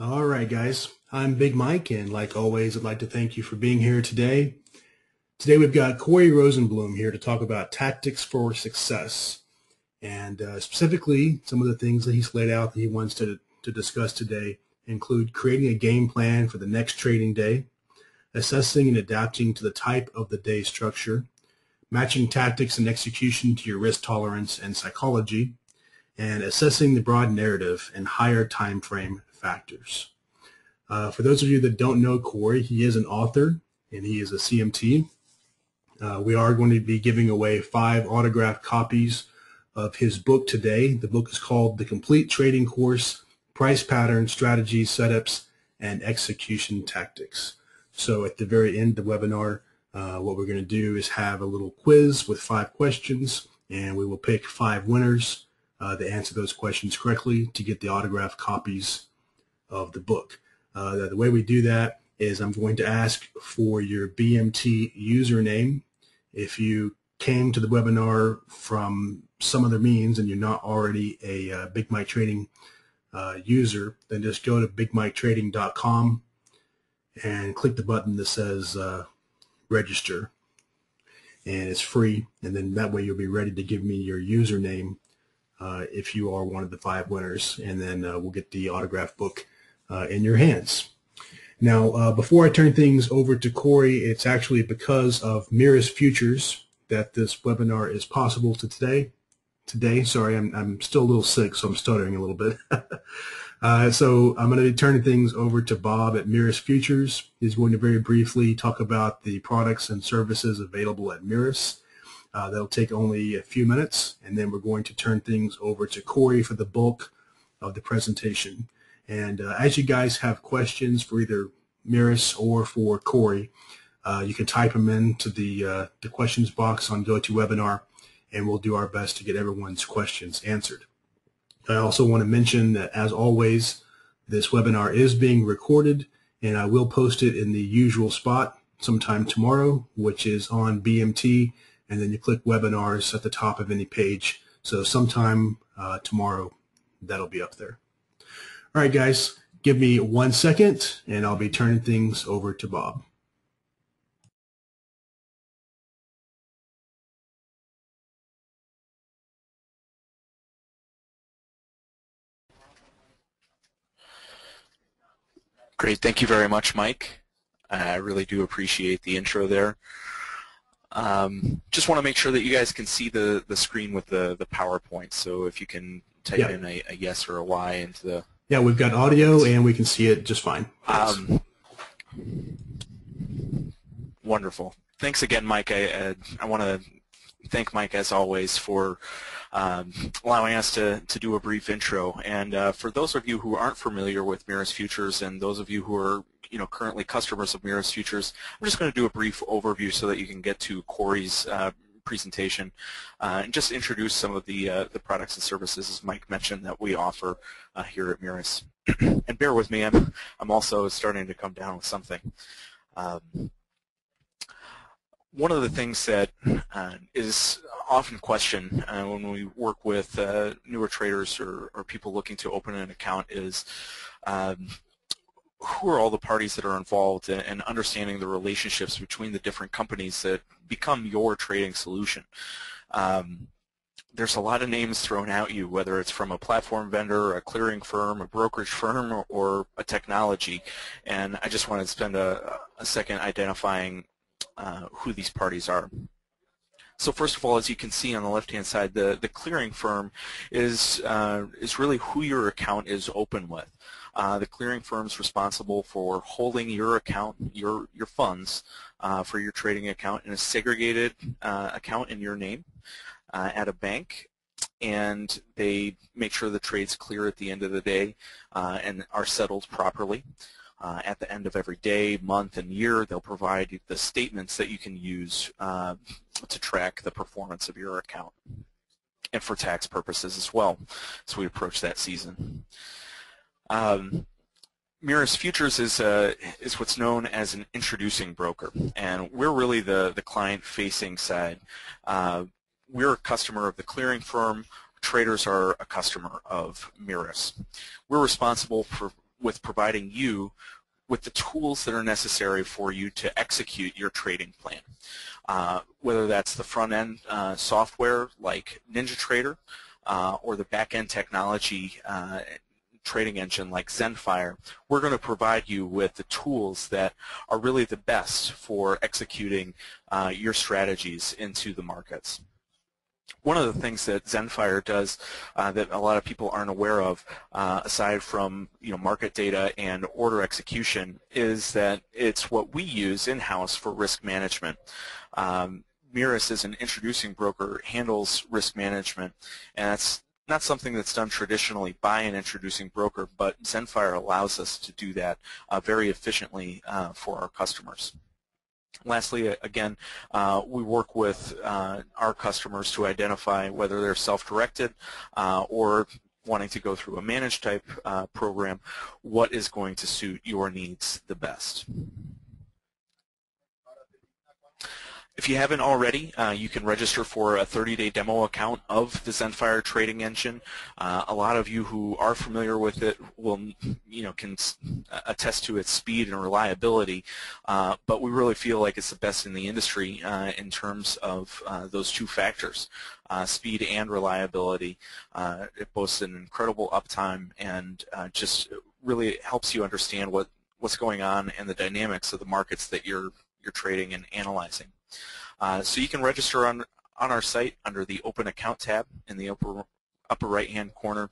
All right, guys. I'm Big Mike, and like always, I'd like to thank you for being here today. Today we've got Corey Rosenbloom here to talk about tactics for success, and uh, specifically some of the things that he's laid out that he wants to, to discuss today include creating a game plan for the next trading day, assessing and adapting to the type of the day structure, matching tactics and execution to your risk tolerance and psychology, and assessing the broad narrative and higher time frame factors. Uh, for those of you that don't know Corey, he is an author and he is a CMT. Uh, we are going to be giving away five autographed copies of his book today. The book is called The Complete Trading Course, Price Pattern, Strategies, Setups, and Execution Tactics. So at the very end of the webinar, uh, what we're going to do is have a little quiz with five questions, and we will pick five winners uh, that answer those questions correctly to get the autographed copies of the book. Uh, the, way we do that is I'm going to ask for your BMT username. If you came to the webinar from some other means and you're not already a uh, Big Mike Trading uh, user, then just go to bigmiketrading.com and click the button that says uh, register. And it's free. And then that way you'll be ready to give me your username uh, if you are one of the five winners. And then uh, we'll get the autograph book uh, in your hands. Now, uh, before I turn things over to Corey, it's actually because of Mirus Futures that this webinar is possible to today. Today, sorry, I'm, I'm still a little sick, so I'm stuttering a little bit. uh, so I'm going to be turning things over to Bob at Mirus Futures. He's going to very briefly talk about the products and services available at Mirus. Uh, that'll take only a few minutes, and then we're going to turn things over to Corey for the bulk of the presentation. And uh, as you guys have questions for either Mirus or for Corey, uh, you can type them into the, uh, the questions box on GoToWebinar, and we'll do our best to get everyone's questions answered. I also want to mention that, as always, this webinar is being recorded, and I will post it in the usual spot sometime tomorrow, which is on BMT, and then you click webinars at the top of any page. So sometime uh, tomorrow, that'll be up there. All right, guys, give me one second and I'll be turning things over to Bob. Great. Thank you very much, Mike. I really do appreciate the intro there. Um, just want to make sure that you guys can see the, the screen with the, the PowerPoint. So if you can type yeah. in a, a, yes or a Y into the yeah, we've got audio and we can see it just fine. Um, wonderful. Thanks again, Mike. I, uh, I want to thank Mike, as always, for um, allowing us to, to do a brief intro. And uh, for those of you who aren't familiar with Mirus Futures and those of you who are you know, currently customers of Mirus Futures, I'm just going to do a brief overview so that you can get to Corey's uh, presentation uh, and just introduce some of the, uh, the products and services, as Mike mentioned, that we offer uh, here at Mirus. and bear with me, I'm, I'm also starting to come down with something. Um, one of the things that uh, is often questioned uh, when we work with uh, newer traders or, or, people looking to open an account is um, who are all the parties that are involved and understanding the relationships between the different companies that become your trading solution. Um, there's a lot of names thrown at you, whether it's from a platform vendor, a clearing firm, a brokerage firm, or, or a technology. And I just want to spend a, a second identifying uh, who these parties are. So first of all, as you can see on the left-hand side, the, the clearing firm is, uh, is really who your account is open with. Uh, the clearing firm is responsible for holding your account, your, your funds uh, for your trading account in a segregated uh, account in your name uh, at a bank and they make sure the trades clear at the end of the day uh, and are settled properly. Uh, at the end of every day, month, and year, they'll provide the statements that you can use uh, to track the performance of your account and for tax purposes as well as we approach that season. Um, Mirus Futures is uh, is what's known as an introducing broker, and we're really the the client-facing side. Uh, we're a customer of the clearing firm. Traders are a customer of Mirus. We're responsible for with providing you with the tools that are necessary for you to execute your trading plan. Uh, whether that's the front-end uh, software like NinjaTrader uh, or the back-end technology trading engine like Zenfire, we're going to provide you with the tools that are really the best for executing uh, your strategies into the markets. One of the things that Zenfire does uh, that a lot of people aren't aware of, uh, aside from you know market data and order execution, is that it's what we use in-house for risk management. Um, Mirus as an introducing broker handles risk management, and that's not something that's done traditionally by an introducing broker, but Zenfire allows us to do that uh, very efficiently uh, for our customers. Lastly, again, uh, we work with uh, our customers to identify whether they're self-directed uh, or wanting to go through a managed type uh, program, what is going to suit your needs the best. If you haven't already, uh, you can register for a 30-day demo account of the Zenfire trading engine. Uh, a lot of you who are familiar with it will, you know, can attest to its speed and reliability. Uh, but we really feel like it's the best in the industry uh, in terms of uh, those two factors, uh, speed and reliability. it boasts an incredible uptime and just really helps you understand what what's going on and the dynamics of the markets that you're you're trading and analyzing. Uh, so you can register on, on our site under the Open Account tab in the upper, upper right-hand corner.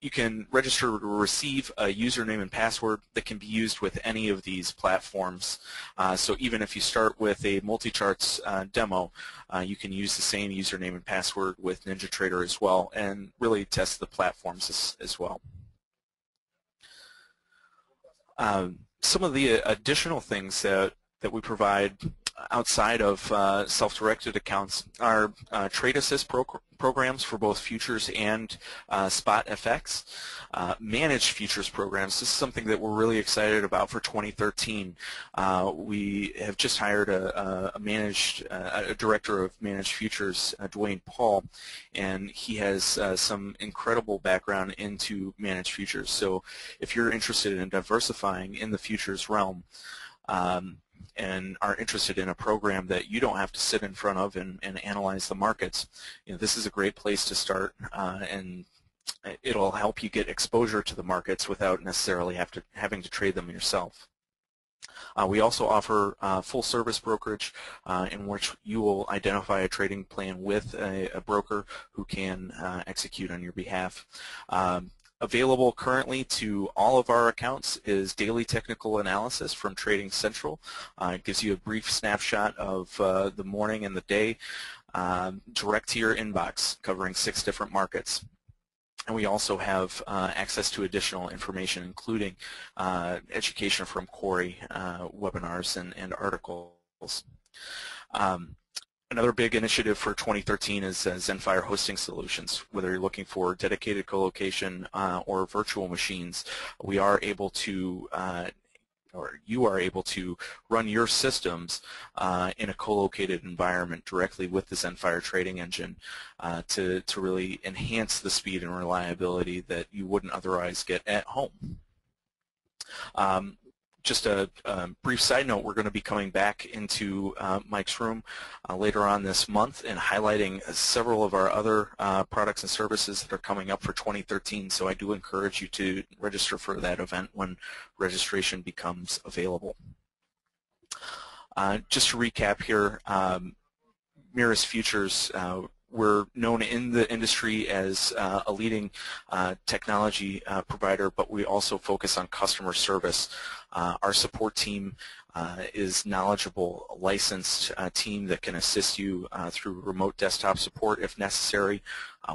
You can register to receive a username and password that can be used with any of these platforms. Uh, so even if you start with a MultiCharts uh, demo, uh, you can use the same username and password with NinjaTrader as well and really test the platforms as, as well. Um, some of the additional things that, that we provide outside of uh, self-directed accounts are uh, trade assist pro programs for both futures and uh, spot FX. Uh, managed futures programs, this is something that we're really excited about for 2013. Uh, we have just hired a, a managed, uh, a director of managed futures, Dwayne Paul, and he has some incredible background into managed futures. So if you're interested in diversifying in the futures realm, um, and are interested in a program that you don't have to sit in front of and, and analyze the markets, you know, this is a great place to start uh, and it'll help you get exposure to the markets without necessarily have to, having to trade them yourself. Uh, we also offer uh, full service brokerage uh, in which you will identify a trading plan with a, a broker who can uh, execute on your behalf. Um, Available currently to all of our accounts is daily technical analysis from Trading Central. Uh, it gives you a brief snapshot of uh, the morning and the day um, direct to your inbox covering six different markets. And we also have uh, access to additional information, including uh, education from Corey, uh, webinars, and, and articles. Um, Another big initiative for 2013 is uh, Zenfire Hosting Solutions. Whether you're looking for dedicated colocation uh, or virtual machines, we are able to uh, or you are able to run your systems uh, in a co-located environment directly with the Zenfire trading engine uh, to, to really enhance the speed and reliability that you wouldn't otherwise get at home. Um, just a, a, brief side note, we're going to be coming back into uh, Mike's room uh, later on this month and highlighting several of our other uh, products and services that are coming up for 2013. So I do encourage you to register for that event when registration becomes available. Uh, just to recap here, um, Futures uh, we're known in the industry as uh, a leading uh, technology uh, provider, but we also focus on customer service. Uh, our support team uh, is knowledgeable, licensed uh, team that can assist you through remote desktop support if necessary.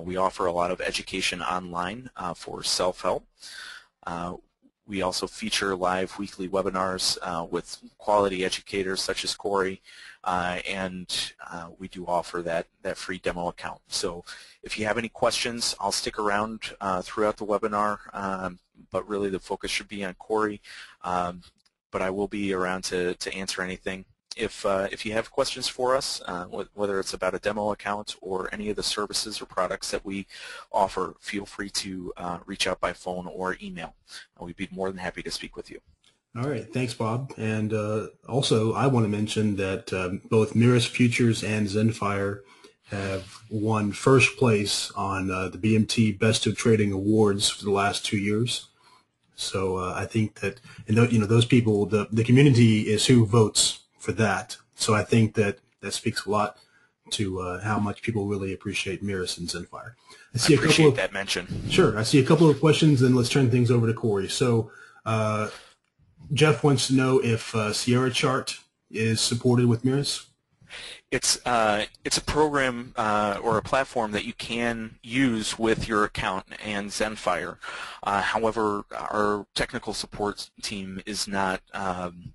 we offer a lot of education online for self-help. We also feature live weekly webinars uh, with quality educators such as Corey, uh, and uh, we do offer that, that free demo account. So if you have any questions, I'll stick around uh, throughout the webinar, um, but really the focus should be on Corey, um, but I will be around to, to answer anything. if uh, if you have questions for us, uh, whether it's about a demo account or any of the services or products that we offer, feel free to uh, reach out by phone or email. We'd be more than happy to speak with you. All right, thanks, Bob. And uh, also, I want to mention that um, both Mirus Futures and Zenfire have won first place on uh, the BMT Best of Trading Awards for the last two years. So uh, I think that and th- you know those people, the the community is who votes for that. So I think that that speaks a lot to uh, how much people really appreciate Mirus and Zenfire. I see I a couple of that mention. Sure, I see a couple of questions, and let's turn things over to Corey. So uh, Jeff wants to know if uh, Sierra Chart is supported with Mirus. It's uh, it's a program uh, or a platform that you can use with your account and Zenfire. Uh, however, our technical support team is not um,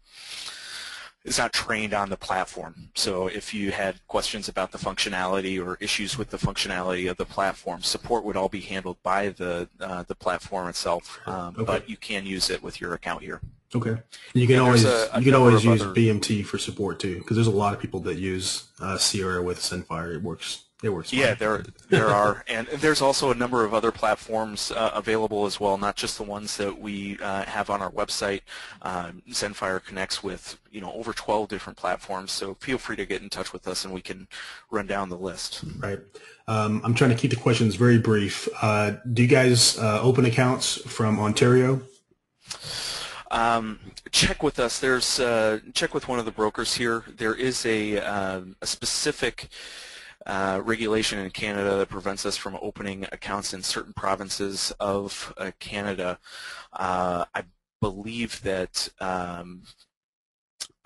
is not trained on the platform. So if you had questions about the functionality or issues with the functionality of the platform, support would all be handled by the uh, the platform itself. Um, okay. But you can use it with your account here. Okay. You can always a, a you can always use other... BMT for support too, because there's a lot of people that use uh, Sierra with Zenfire. It works. It works. Yeah, there there are, and there's also a number of other platforms uh, available as well, not just the ones that we uh, have on our website. Um, Zenfire connects with you know over 12 different platforms, so feel free to get in touch with us, and we can run down the list. Right. Um, I'm trying to keep the questions very brief. Uh, do you guys uh, open accounts from Ontario? Um, check with us. There's uh, check with one of the brokers here. There is a, uh, a specific uh, regulation in Canada that prevents us from opening accounts in certain provinces of uh, Canada. Uh, I believe that um,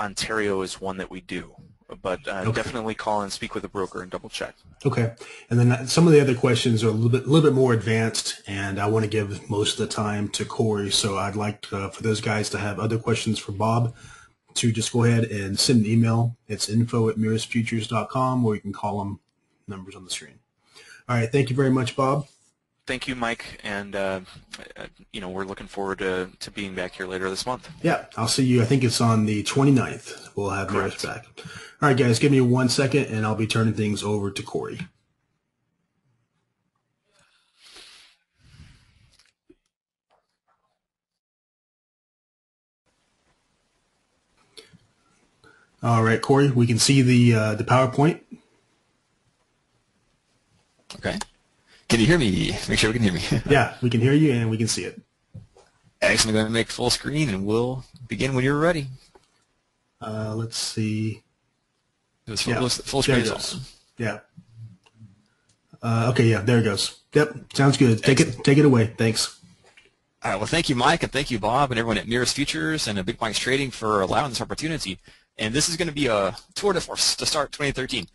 Ontario is one that we do but uh, okay. definitely call and speak with a broker and double check. Okay. And then some of the other questions are a little bit, little bit more advanced, and I want to give most of the time to Corey. So I'd like uh, for those guys to have other questions for Bob to just go ahead and send an email. It's info at mirusfutures.com, or you can call them numbers on the screen. All right. Thank you very much, Bob thank you, Mike, and uh, you know we're looking forward to, to being back here later this month. Yeah, I'll see you. I think it's on the 29th. We'll have Correct. back. All right, guys, give me one second, and I'll be turning things over to Corey. All right, Corey, we can see the uh, the PowerPoint. Okay. Can you hear me? Make sure we can hear me. yeah, we can hear you and we can see it. Excellent. I'm going to make full screen and we'll begin when you're ready. Uh, let's see. Full, yeah. full screen Yeah. Uh, okay, yeah, there it goes. Yep, sounds good. Take Excellent. it, take it away. Thanks. All right. Well, thank you, Mike, and thank you, Bob, and everyone at Mirus Futures and Big Mike's Trading for allowing this opportunity. And this is going to be a tour de force to start 2013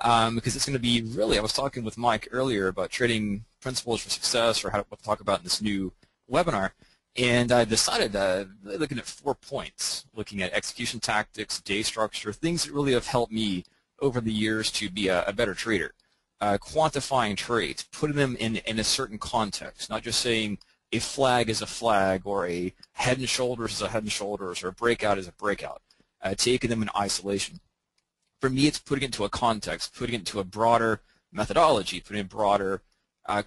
um, because it's going to be really, I was talking with Mike earlier about trading principles for success or how to talk about in this new webinar. And I decided, uh, looking at four points, looking at execution tactics, day structure, things that really have helped me over the years to be a, a better trader. Uh, quantifying trades, putting them in, in a certain context, not just saying a flag is a flag or a head and shoulders is a head and shoulders or a breakout is a breakout, uh, taking them in isolation for me, it's putting it into a context, putting it into a broader methodology, putting in broader uh.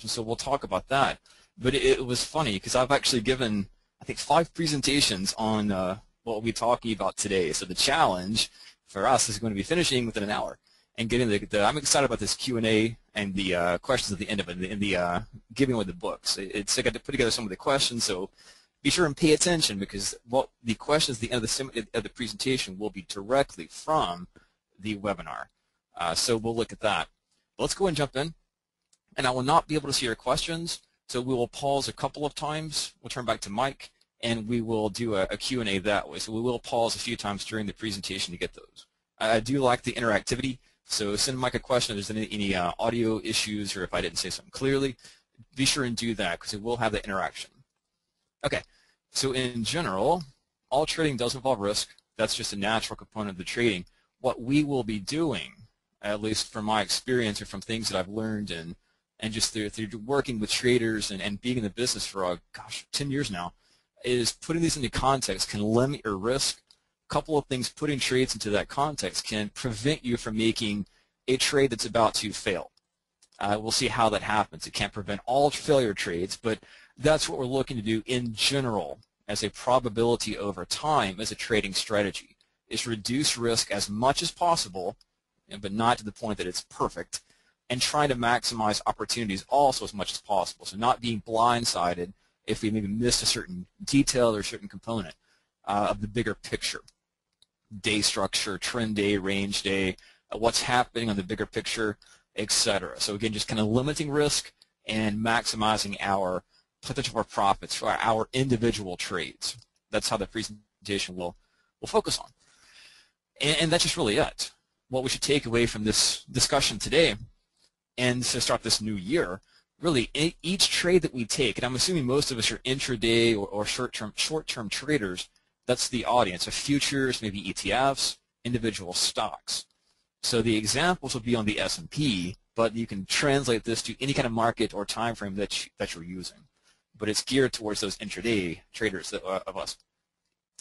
And so we'll talk about that. But it, it was funny because I've actually given, I think, five presentations on uh, what we'll be talking about today. So the challenge for us is going to be finishing within an hour and getting the, the I'm excited about this Q&A and the uh, questions at the end of it and the, uh, giving away the books. It's I got to put together some of the questions, so be sure and pay attention because what the questions at the end of the, of the presentation will be directly from the webinar. Uh, so we'll look at that. let's go and jump in. And I will not be able to see your questions, so we will pause a couple of times. We'll turn back to Mike, and we will do a, a Q&A that way. So we will pause a few times during the presentation to get those. I, do like the interactivity, so send Mike a question if there's any, any uh, audio issues or if I didn't say something clearly. Be sure and do that because it will have the interaction. Okay, so in general, all trading does involve risk. That's just a natural component of the trading. What we will be doing, at least from my experience or from things that I've learned and and just through, through working with traders and, and being in the business for, uh, gosh, 10 years now, is putting these into context can limit your risk, A couple of things putting trades into that context can prevent you from making a trade that's about to fail. Uh, we'll see how that happens. It can't prevent all failure trades, but that's what we're looking to do in general as a probability over time as a trading strategy, is reduce risk as much as possible, but not to the point that it's perfect, and trying to maximize opportunities also as much as possible. So not being blindsided if we maybe missed a certain detail or a certain component uh, of the bigger picture. Day structure, trend day, range day, uh, what's happening on the bigger picture, etc. So again, just kind of limiting risk and maximizing our potential for profits for our individual trades. That's how the presentation will, will focus on. And, and that's just really it. What we should take away from this discussion today and to start this new year, really each trade that we take, and I'm assuming most of us are intraday or, or short-term short-term traders, that's the audience of futures, maybe ETFs, individual stocks. So the examples will be on the S&P, but you can translate this to any kind of market or time frame that, you, that you're using. But it's geared towards those intraday traders uh, of us.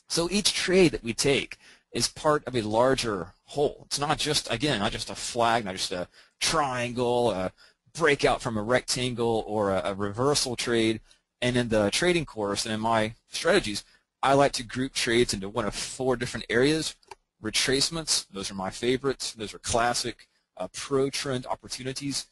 So each trade that we take is part of a larger whole. It's not just, again, not just a flag, not just a triangle, a breakout from a rectangle, or a, a reversal trade. And in the trading course and in my strategies, I like to group trades into one of four different areas. Retracements, those are my favorites. Those are classic uh, pro-trend opportunities.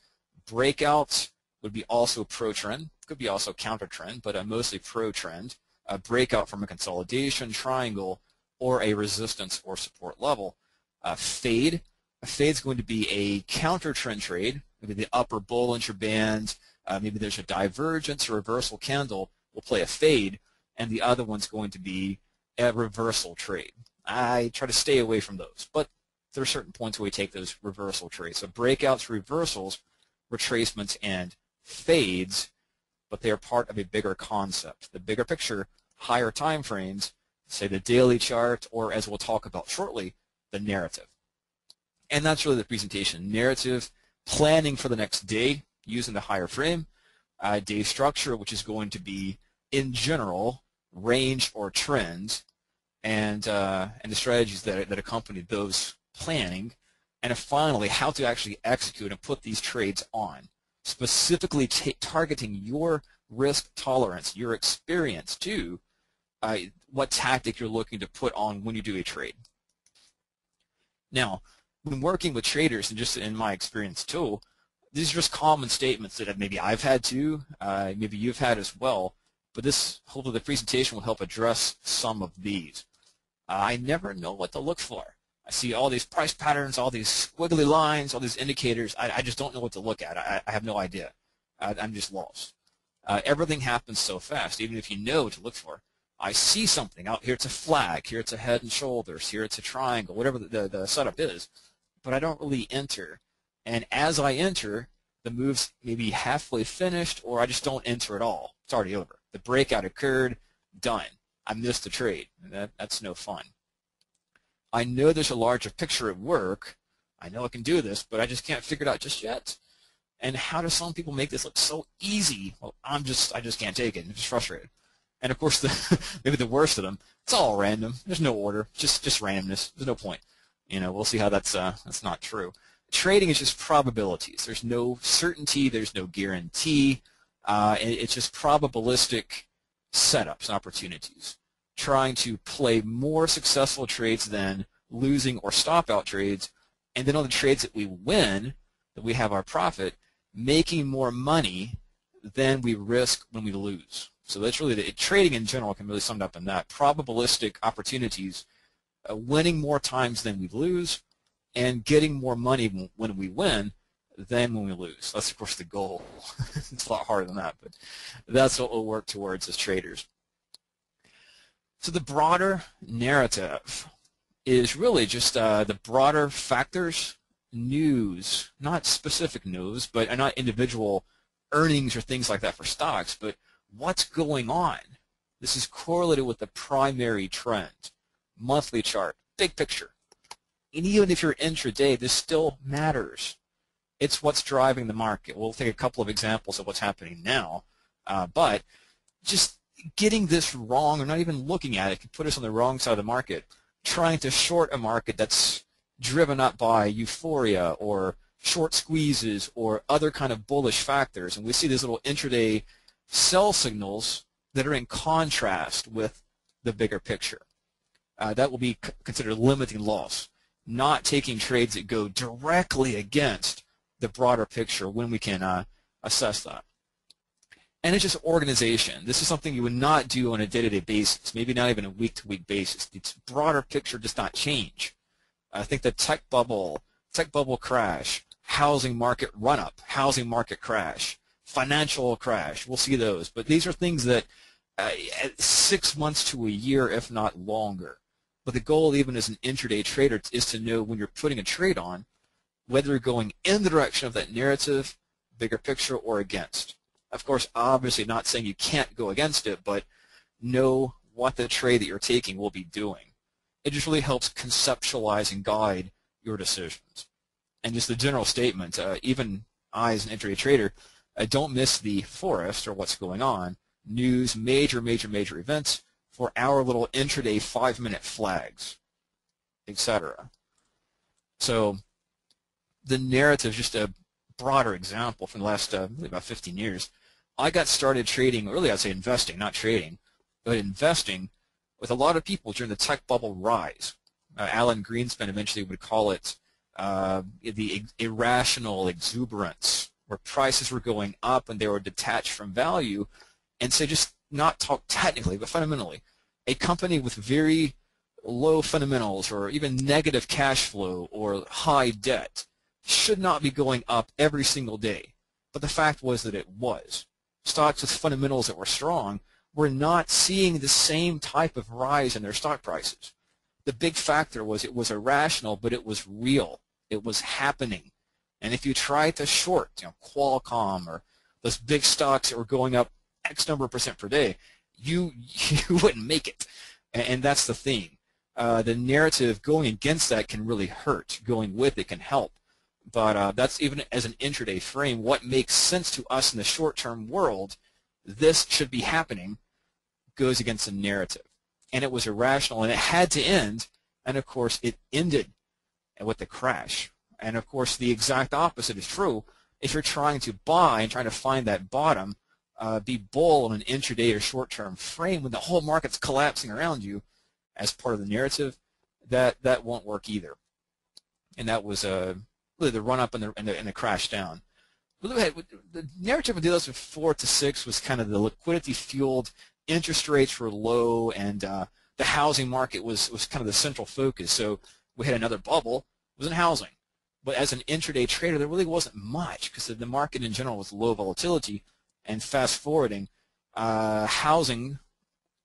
Breakouts would be also pro-trend. Could be also counter-trend, but a mostly pro-trend. A breakout from a consolidation triangle or a resistance or support level. A fade. A fade is going to be a counter-trend trade. Maybe the upper Bollinger Band. Uh, maybe there's a divergence or reversal candle. We'll play a fade and the other one's going to be a reversal trade. I try to stay away from those, but there are certain points where we take those reversal trades. So breakouts, reversals, retracements, and fades, but they are part of a bigger concept. The bigger picture, higher time frames, say the daily chart, or as we'll talk about shortly, the narrative. And that's really the presentation. Narrative, planning for the next day using the higher frame, uh, day structure, which is going to be, in general, range or trends and uh, and the strategies that, that accompany those planning and finally how to actually execute and put these trades on specifically targeting your risk tolerance your experience to uh, what tactic you're looking to put on when you do a trade now when working with traders and just in my experience too these are just common statements that maybe I've had too uh, maybe you've had as well but this hopefully the presentation will help address some of these. Uh, I never know what to look for. I see all these price patterns, all these squiggly lines, all these indicators. I, I just don't know what to look at. I, I have no idea. I, am just lost. Uh, everything happens so fast, even if you know what to look for. I see something out here. It's a flag. Here it's a head and shoulders. Here it's a triangle. Whatever the, the, the setup is, but I don't really enter. And as I enter, the move's maybe halfway finished, or I just don't enter at all. It's already over. The breakout occurred, done. I missed the trade. That, that's no fun. I know there's a larger picture at work. I know I can do this, but I just can't figure it out just yet. And how do some people make this look so easy? Well, I'm just, I just can't take it. I'm just frustrated. And of course, the, maybe the worst of them, it's all random. There's no order, just, just randomness. There's no point. You know, we'll see how that's, uh, that's not true. Trading is just probabilities. There's no certainty. There's no guarantee. Uh, it's just probabilistic setups and opportunities, trying to play more successful trades than losing or stop out trades, and then on the trades that we win, that we have our profit, making more money than we risk when we lose. So that's really the trading in general can really summed up in that probabilistic opportunities, uh, winning more times than we lose, and getting more money when we win than when we lose. That's of course the goal. it's a lot harder than that, but that's what we'll work towards as traders. So the broader narrative is really just uh, the broader factors, news, not specific news, but not individual earnings or things like that for stocks, but what's going on. This is correlated with the primary trend, monthly chart, big picture. And even if you're intraday, this still matters. It's what's driving the market. We'll take a couple of examples of what's happening now, uh, but just getting this wrong or not even looking at it can put us on the wrong side of the market. trying to short a market that's driven up by euphoria or short squeezes or other kind of bullish factors. And we see these little intraday sell signals that are in contrast with the bigger picture. Uh, that will be considered limiting loss, not taking trades that go directly against the broader picture when we can uh, assess that. And it's just organization. This is something you would not do on a day-to-day basis, maybe not even a week-to-week basis. Its broader picture does not change. I think the tech bubble, tech bubble crash, housing market run-up, housing market crash, financial crash, we'll see those. But these are things that uh, six months to a year, if not longer. But the goal, even as an intraday trader, is to know when you're putting a trade on, whether you're going in the direction of that narrative, bigger picture, or against. Of course, obviously not saying you can't go against it, but know what the trade that you're taking will be doing. It just really helps conceptualize and guide your decisions. And just the general statement, uh, even I as an intraday trader, I don't miss the forest or what's going on, news, major, major, major events for our little intraday five-minute flags, etc. So the narrative, just a broader example from the last uh, about 15 years, I got started trading, really I'd say investing, not trading, but investing with a lot of people during the tech bubble rise. Uh, Alan Greenspan eventually would call it uh, the irrational exuberance, where prices were going up and they were detached from value. And so just not talk technically, but fundamentally, a company with very low fundamentals or even negative cash flow or high debt should not be going up every single day. But the fact was that it was stocks with fundamentals that were strong were not seeing the same type of rise in their stock prices. The big factor was it was irrational, but it was real. It was happening. And if you try to short, you know, Qualcomm or those big stocks that were going up X number of percent per day, you you wouldn't make it. And, and that's the thing. Uh, the narrative going against that can really hurt. Going with it can help. But uh, that's even as an intraday frame. What makes sense to us in the short-term world, this should be happening, goes against the narrative. And it was irrational, and it had to end. And of course, it ended with the crash. And of course, the exact opposite is true. If you're trying to buy and trying to find that bottom, uh, be bull on an intraday or short-term frame when the whole market's collapsing around you as part of the narrative, that that won't work either. And that was a uh, really the run up and the, and the, and the crash down. The narrative of 2004 to 6 was kind of the liquidity fueled, interest rates were low, and uh, the housing market was, was kind of the central focus. So we had another bubble, it was in housing. But as an intraday trader, there really wasn't much because the market in general was low volatility. And fast forwarding, uh, housing,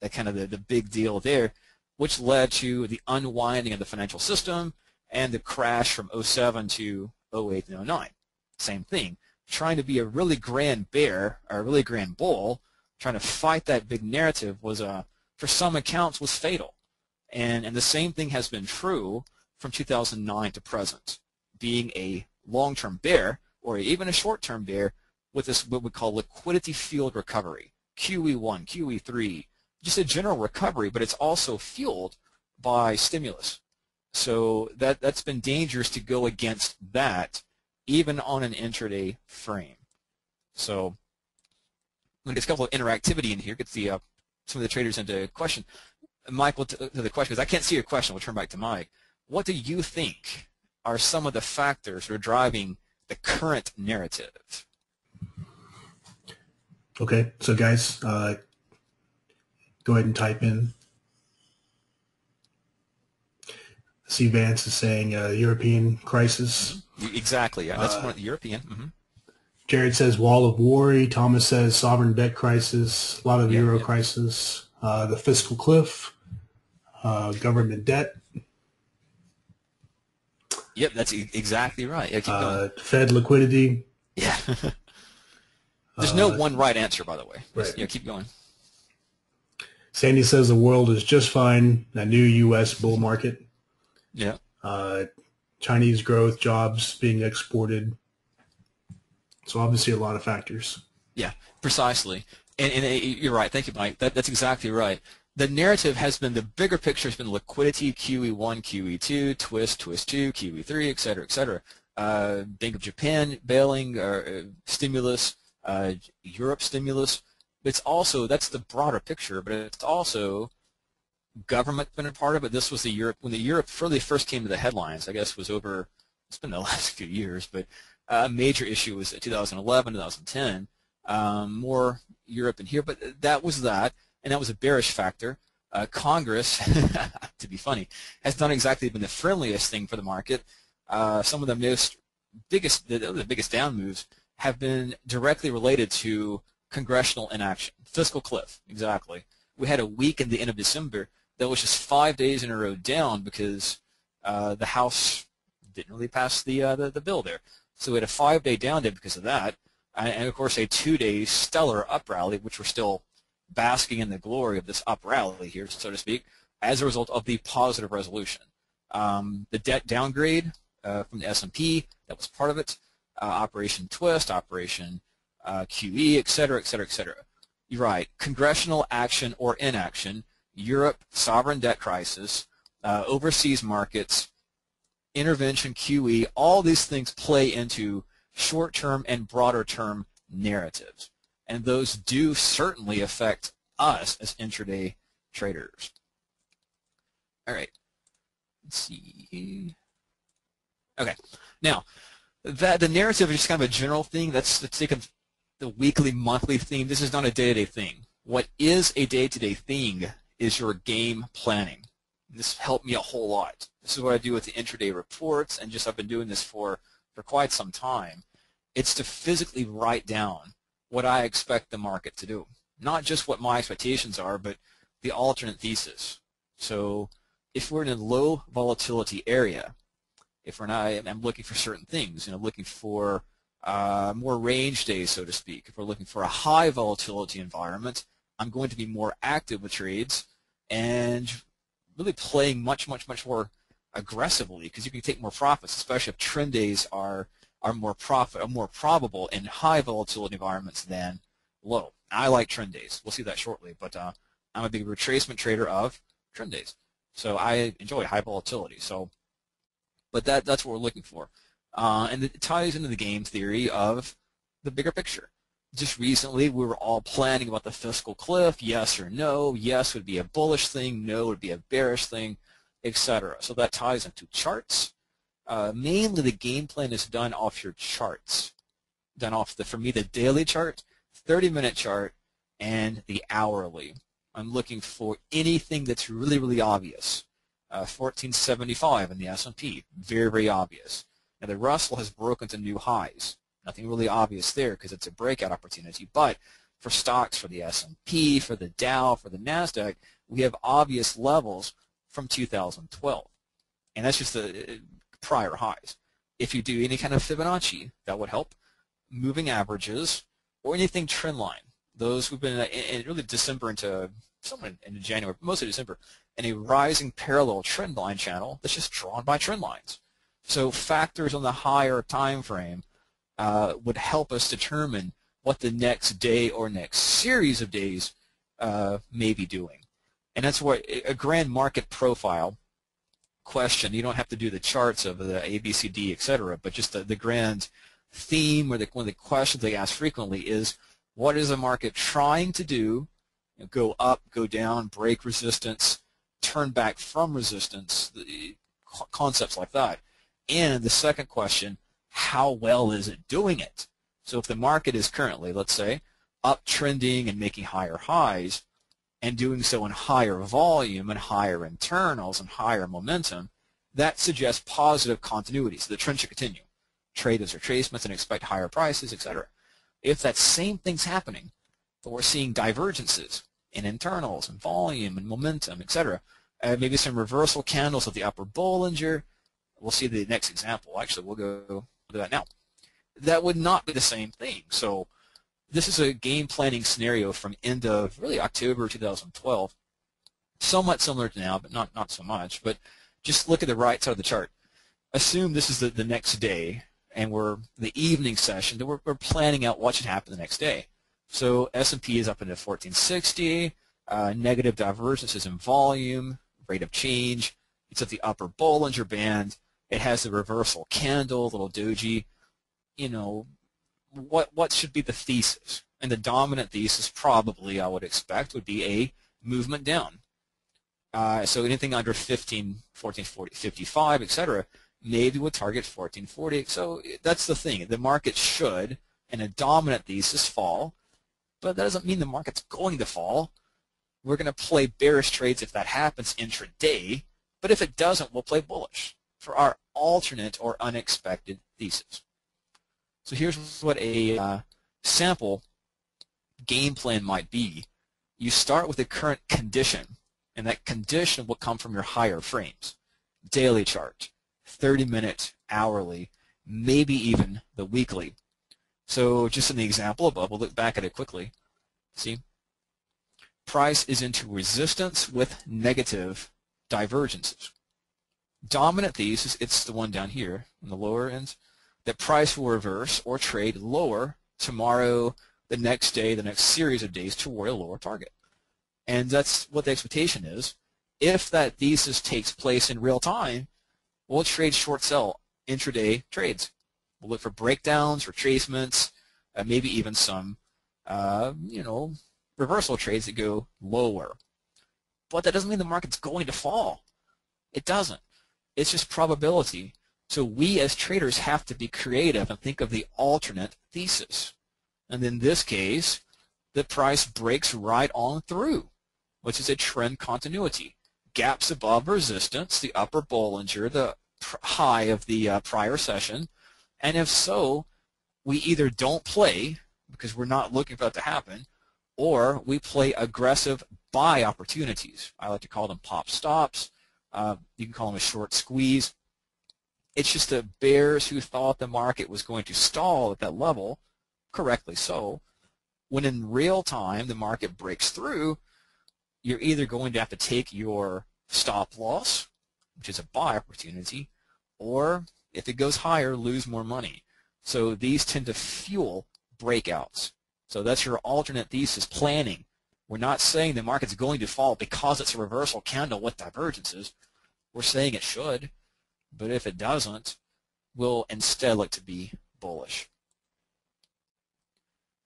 that kind of the, the big deal there, which led to the unwinding of the financial system, and the crash from 07 to 08 and 09. Same thing. Trying to be a really grand bear or a really grand bull, trying to fight that big narrative was, uh, for some accounts, was fatal. And, and the same thing has been true from 2009 to present. Being a long-term bear or even a short-term bear with this what we call liquidity fueled recovery, QE1, QE3, just a general recovery, but it's also fueled by stimulus. So that, that's been dangerous to go against that, even on an intraday frame. So there's a couple of interactivity in here, gets the uh, some of the traders into question. Michael, to, to the question, because I can't see your question, we'll turn back to Mike. What do you think are some of the factors that are driving the current narrative? Okay, so guys, uh, go ahead and type in see Vance is saying uh, European crisis. Exactly. Yeah, that's uh, the European. Mm-hmm. Jared says wall of worry. Thomas says sovereign debt crisis. A lot of euro crisis. Uh, the fiscal cliff. Uh, government debt. Yep, that's exactly right. Yeah, uh, Fed liquidity. Yeah. There's no uh, one right answer, by the way. Right. Yeah, keep going. Sandy says the world is just fine. A new U.S. bull market. Yeah. Uh, Chinese growth, jobs being exported. So obviously a lot of factors. Yeah, precisely. And, and you're right. Thank you, Mike. That, that's exactly right. the narrative has been the bigger picture has been liquidity, QE1, QE2, twist, twist 2, QE3, et cetera, et cetera. Uh, Bank of Japan bailing, uh, stimulus, uh, Europe stimulus. It's also, that's the broader picture, but it's also government been a part of it. This was the Europe, when the Europe really first came to the headlines, I guess was over, it's been the last few years, but a major issue was 2011, 2010, um, more Europe in here, but that was that and that was a bearish factor. Uh, Congress, to be funny, has not exactly been the friendliest thing for the market. Uh, some of the most biggest, the, the biggest down moves have been directly related to congressional inaction. Fiscal cliff, exactly. We had a week in the end of December that was just five days in a row down because uh, the House didn't really pass the, uh, the, the bill there. So we had a five-day down day because of that, and, and of course a two-day stellar up rally, which we're still basking in the glory of this up rally here, so to speak, as a result of the positive resolution. Um, the debt downgrade uh, from the S&P, that was part of it, uh, Operation Twist, Operation uh, QE, et cetera, et cetera, et cetera. You're right. Congressional action or inaction, Europe, sovereign debt crisis, uh, overseas markets, intervention, QE, all these things play into short-term and broader-term narratives and those do certainly affect us as intraday traders. All right, let's see. Okay, now that the narrative is just kind of a general thing. That's the take of the weekly, monthly theme. This is not a day-to-day -day thing. What is a day-to-day -day thing is your game planning. This helped me a whole lot. This is what I do with the intraday reports, and just I've been doing this for for quite some time. It's to physically write down what I expect the market to do. Not just what my expectations are, but the alternate thesis. So if we're in a low volatility area, if we're not, I'm looking for certain things, you know, looking for uh, more range days, so to speak. If we're looking for a high volatility environment, I'm going to be more active with trades and really playing much, much, much more aggressively because you can take more profits, especially if trend days are are more profit are more probable in high volatility environments than low. I like trend days. We'll see that shortly, but uh, I'm a big retracement trader of trend days, so I enjoy high volatility. So, but that that's what we're looking for, uh, and it ties into the game theory of the bigger picture. Just recently, we were all planning about the fiscal cliff, yes or no. Yes would be a bullish thing, no would be a bearish thing, etc. So that ties into charts uh, mainly the game plan is done off your charts, done off the, for me, the daily chart, 30-minute chart, and the hourly. I'm looking for anything that's really, really obvious. Uh, 1475 in the S&P, very, very obvious. Now the Russell has broken to new highs. Nothing really obvious there because it's a breakout opportunity. But for stocks, for the S&P, for the Dow, for the NASDAQ, we have obvious levels from 2012. And that's just the uh, prior highs. If you do any kind of Fibonacci, that would help. Moving averages or anything trend line. Those who've been uh, in, really December into somewhere into January, mostly December, in a rising parallel trend line channel that's just drawn by trend lines. So factors on the higher time frame uh, would help us determine what the next day or next series of days uh, may be doing. And that's what a grand market profile question. You don't have to do the charts of the A, B, C, D, etc., but just the, the grand theme or the, one of the questions they ask frequently is, what is the market trying to do? You know, go up, go down, break resistance, turn back from resistance, the, concepts like that. And the second question, how well is it doing it? So if the market is currently, let's say, uptrending and making higher highs, and doing so in higher volume and higher internals and higher momentum, that suggests positive continuity. So the trend should continue. Trade as retracements and expect higher prices, etc. If that same thing's happening, but we're seeing divergences in internals and volume and momentum, etc., uh, maybe some reversal candles of the upper Bollinger, we'll see the next example. Actually, we'll go do that now. That would not be the same thing. So this is a game planning scenario from end of really October 2012. Somewhat similar to now, but not, not so much. But just look at the right side of the chart. Assume this is the, the next day, and we're the evening session, then we're, we're planning out what should happen the next day. So S&P is up into 1460, uh, negative divergences in volume, rate of change. It's at the upper Bollinger Band. It has the reversal candle, little doji. You know, what what should be the thesis? And the dominant thesis, probably, I would expect, would be a movement down. Uh, so anything under 15, 14, 40, 55, etc., maybe would target 1440. So that's the thing. The market should, in a dominant thesis, fall, but that doesn't mean the market's going to fall. We're going to play bearish trades if that happens intraday, but if it doesn't, we'll play bullish for our alternate or unexpected thesis. So here's what a uh, sample game plan might be. You start with the current condition, and that condition will come from your higher frames. Daily chart, 30 minute, hourly, maybe even the weekly. So just in the example above, we'll look back at it quickly. See? Price is into resistance with negative divergences. Dominant thesis, it's the one down here in the lower end, that price will reverse or trade lower tomorrow, the next day, the next series of days toward a lower target. And that's what the expectation is. If that thesis takes place in real time, we'll trade short sell intraday trades. We'll look for breakdowns, retracements, uh, maybe even some, uh, you know, reversal trades that go lower. But that doesn't mean the market's going to fall. It doesn't. It's just probability. So we as traders have to be creative and think of the alternate thesis. And in this case, the price breaks right on through, which is a trend continuity. Gaps above resistance, the upper Bollinger, the high of the uh, prior session. And if so, we either don't play because we're not looking for that to happen, or we play aggressive buy opportunities. I like to call them pop stops. Uh, you can call them a short squeeze. It's just the bears who thought the market was going to stall at that level, correctly so, when in real time the market breaks through, you're either going to have to take your stop loss, which is a buy opportunity, or if it goes higher, lose more money. So these tend to fuel breakouts. So that's your alternate thesis planning. We're not saying the market's going to fall because it's a reversal candle with divergences. We're saying it should, but if it doesn't, we'll instead look to be bullish.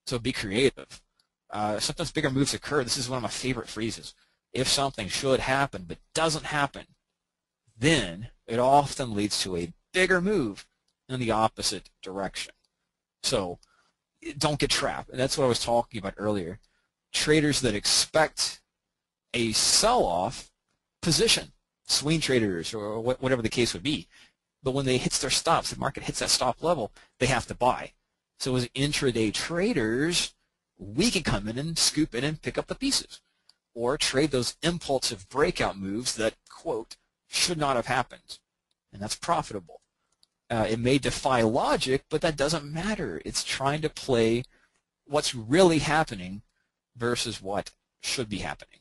So be creative. Uh, sometimes bigger moves occur. This is one of my favorite phrases. If something should happen but doesn't happen, then it often leads to a bigger move in the opposite direction. So don't get trapped. And that's what I was talking about earlier. Traders that expect a sell-off position, swing traders or whatever the case would be, but when they hit their stops, the market hits that stop level, they have to buy. So as intraday traders, we can come in and scoop in and pick up the pieces or trade those impulsive breakout moves that, quote, should not have happened. And that's profitable. Uh, it may defy logic, but that doesn't matter. It's trying to play what's really happening versus what should be happening.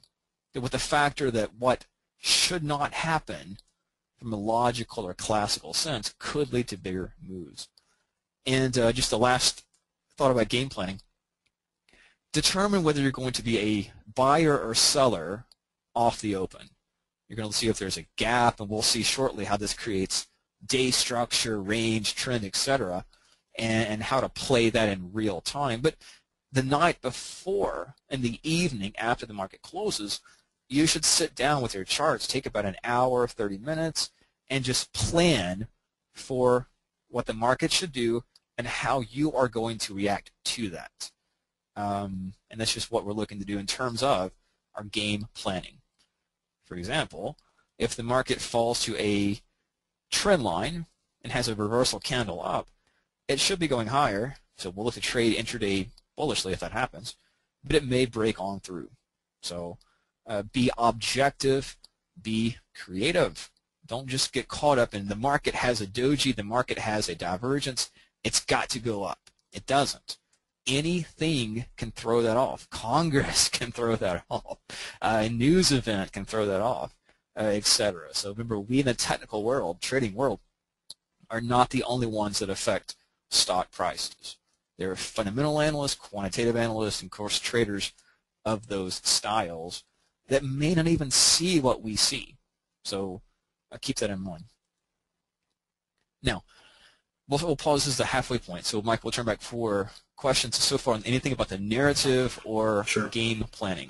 With the factor that what should not happen from a logical or classical sense could lead to bigger moves. And uh, just the last thought about game planning. Determine whether you're going to be a buyer or seller off the open. You're going to see if there's a gap, and we'll see shortly how this creates day structure, range, trend, etc., and, and how to play that in real time. But the night before and the evening after the market closes, you should sit down with your charts, take about an hour, 30 minutes, and just plan for what the market should do and how you are going to react to that. Um, and that's just what we're looking to do in terms of our game planning. For example, if the market falls to a trend line and has a reversal candle up, it should be going higher. So we'll look to trade intraday bullishly if that happens, but it may break on through. So uh, be objective, be creative. Don't just get caught up in the market has a doji, the market has a divergence. It's got to go up. It doesn't. Anything can throw that off. Congress can throw that off. Uh, a news event can throw that off, uh, etc. So remember, we in the technical world, trading world, are not the only ones that affect stock prices. There are fundamental analysts, quantitative analysts, and of course traders of those styles that may not even see what we see. So uh, keep that in mind. Now, we'll, we'll pause this is the halfway point. So Mike, we'll turn back for questions so far on anything about the narrative or Sure. game planning.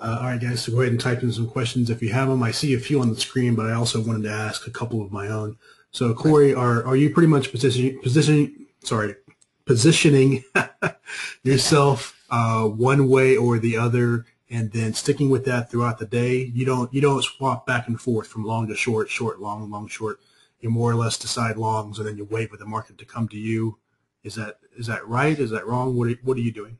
Uh, all right, guys, so go ahead and type in some questions if you have them. I see a few on the screen, but I also wanted to ask a couple of my own. So, Corey, are are you pretty much positioning positioning sorry positioning yourself uh, one way or the other, and then sticking with that throughout the day? You don't you don't swap back and forth from long to short, short, long, long, short. You more or less decide longs, and then you wait for the market to come to you. Is that is that right? Is that wrong? What are, what are you doing?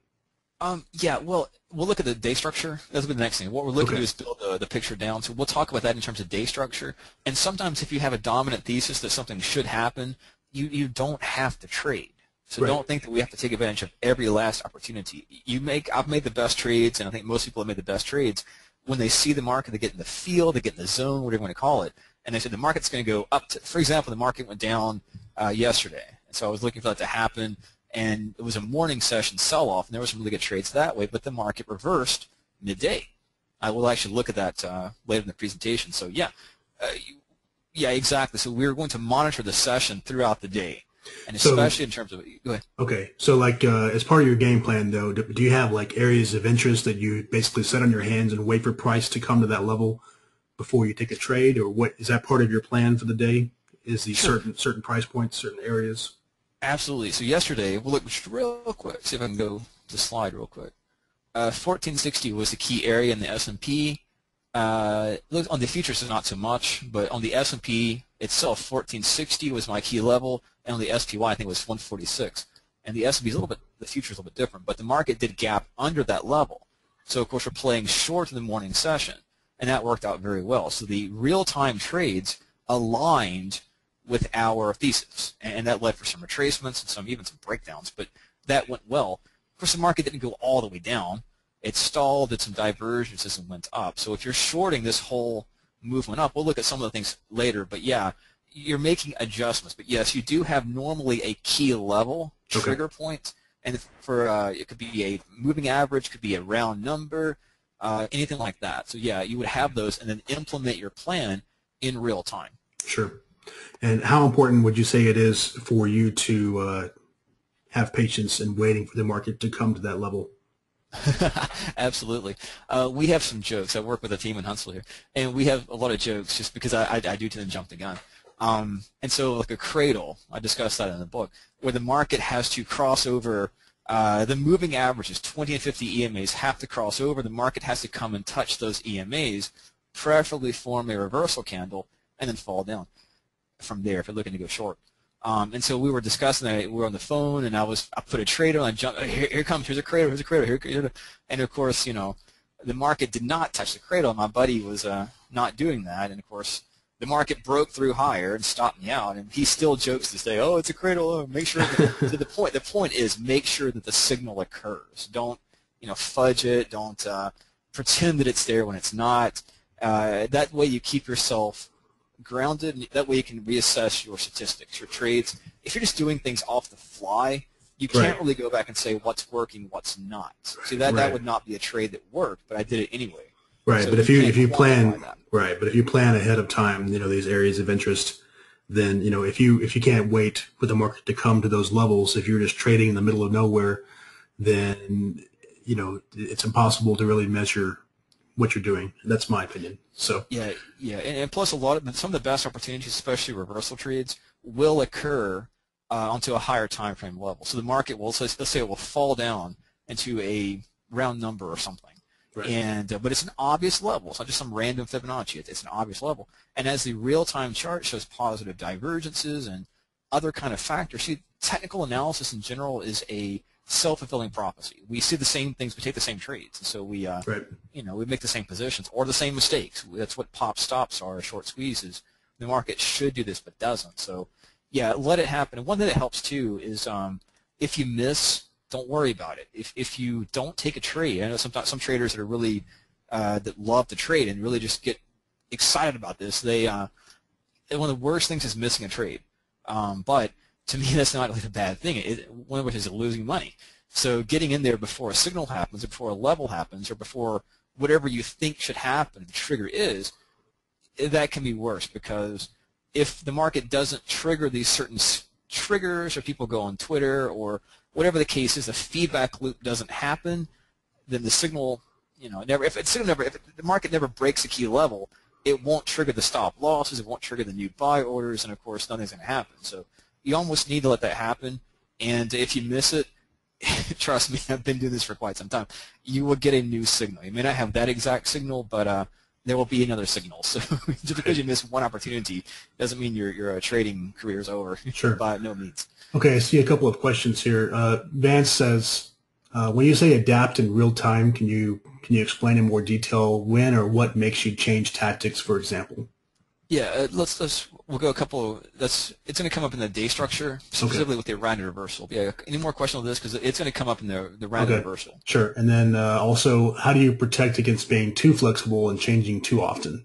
Um, yeah, well, we'll look at the day structure. That'll be the next thing. What we're looking Okay. to do is build the, the picture down. So we'll talk about that in terms of day structure. And sometimes if you have a dominant thesis that something should happen, you, you don't have to trade. So Right. don't think that we have to take advantage of every last opportunity. You make, I've made the best trades, and I think most people have made the best trades when they see the market, they get in the field, they get in the zone, whatever you want to call it, and they say the market's going to go up to, for example, the market went down uh, yesterday. And so I was looking for that to happen, and it was a morning session sell-off, and there were some really good trades that way, but the market reversed midday. I will actually look at that uh, later in the presentation. So yeah, uh, yeah, exactly. So we're going to monitor the session throughout the day, and So- especially in terms of go ahead. Okay, so like uh, as part of your game plan, though, do, do you have like areas of interest that you basically set on your hands and wait for price to come to that level before you take a trade, or what is that part of your plan for the day? Is the Sure. certain certain price points, certain areas? Absolutely. So yesterday, we'll look just real quick. See if I can go to the slide real quick. Uh, 1460 was the key area in the S&P. Uh, look on the futures, is not so much, but on the S&P itself, 1460 was my key level, and on the SPY, I think it was 146. And the S&P is a little bit, the future is a little bit different, but the market did gap under that level. So of course, we're playing short in the morning session, and that worked out very well. So the real-time trades aligned with our thesis, and that led for some retracements and some even some breakdowns. But that went well. Of course, the market didn't go all the way down. It stalled, did some divergences, and went up. So if you're shorting this whole movement up, we'll look at some of the things later. But yeah, you're making adjustments. But yes, you do have normally a key level Okay. trigger point, and for uh, it could be a moving average, could be a round number, uh, anything like that. So yeah, you would have those, and then implement your plan in real time. Sure. And how important would you say it is for you to uh, have patience and waiting for the market to come to that level? Absolutely. Uh, we have some jokes. I work with a team in Huntsville here, and we have a lot of jokes just because I, I, I do tend to jump the gun. Um, and so like a cradle, I discussed that in the book, where the market has to cross over uh, the moving averages, 20 and 50 EMAs have to cross over. The market has to come and touch those EMAs, preferably form a reversal candle, and then fall down from there if you're looking to go short. Um, and so we were discussing that. We were on the phone, and I was I put a trader on. I jump. Here, here comes. Here's a cradle. Here's a cradle. Here, here. And of course, you know, the market did not touch the cradle. My buddy was uh, not doing that, and of course, the market broke through higher and stopped me out. And he still jokes to say, "Oh, it's a cradle. Oh, make sure." To the point. The point is, make sure that the signal occurs. Don't you know fudge it. Don't uh, pretend that it's there when it's not. Uh, that way, you keep yourself grounded. and That way, you can reassess your statistics, your trades. If you're just doing things off the fly, you can't Right. really go back and say what's working, what's not. See that Right. that would not be a trade that worked, but I did it anyway. Right, So but if you if you plan right, but if you plan ahead of time, you know these areas of interest, then you know if you if you can't wait for the market to come to those levels, if you're just trading in the middle of nowhere, then you know it's impossible to really measure what you're doing. That's my opinion. So Yeah, yeah, and, and plus a lot of some of the best opportunities, especially reversal trades, will occur uh, onto a higher time frame level. So the market will, so let's say it will fall down into a round number or something. Right. And uh, but it's an obvious level. It's not just some random Fibonacci. It's, it's an obvious level. And as the real-time chart shows positive divergences and other kind of factors, see, technical analysis in general is a self-fulfilling prophecy. We see the same things. We take the same trades, and so we uh, right, you know, we make the same positions or the same mistakes. That's what pop stops are, short squeezes. The market should do this but doesn't. So, yeah, let it happen. And one thing that helps too is um, if you miss, don't worry about it. If if you don't take a trade, I know sometimes some traders that are really uh, that love to trade and really just get excited about this. They uh, one of the worst things is missing a trade. Um, but to me, that's not really a bad thing. It, one of which is losing money. So getting in there before a signal happens, or before a level happens, or before whatever you think should happen, the trigger is, that can be worse because if the market doesn't trigger these certain triggers or people go on Twitter or whatever the case is, the feedback loop doesn't happen, then the signal, you know, never if it's never if the market never breaks a key level, it won't trigger the stop losses, it won't trigger the new buy orders, and of course nothing's going to happen. So you almost need to let that happen. And if you miss it, trust me, I've been doing this for quite some time. You will get a new signal. You may not have that exact signal, but uh, there will be another signal. So just because you miss one opportunity doesn't mean your your uh, trading career is over. Sure. By no means. Okay, I see a couple of questions here. Uh, Vance says, uh, when you say adapt in real time, can you can you explain in more detail when or what makes you change tactics, for example? Yeah, uh, let's let's we'll go a couple. That's it's going to come up in the day structure specifically okay. with the rounded reversal. Yeah, any more questions on this because it's going to come up in the the rounded okay. reversal. Sure, and then uh, also, how do you protect against being too flexible and changing too often?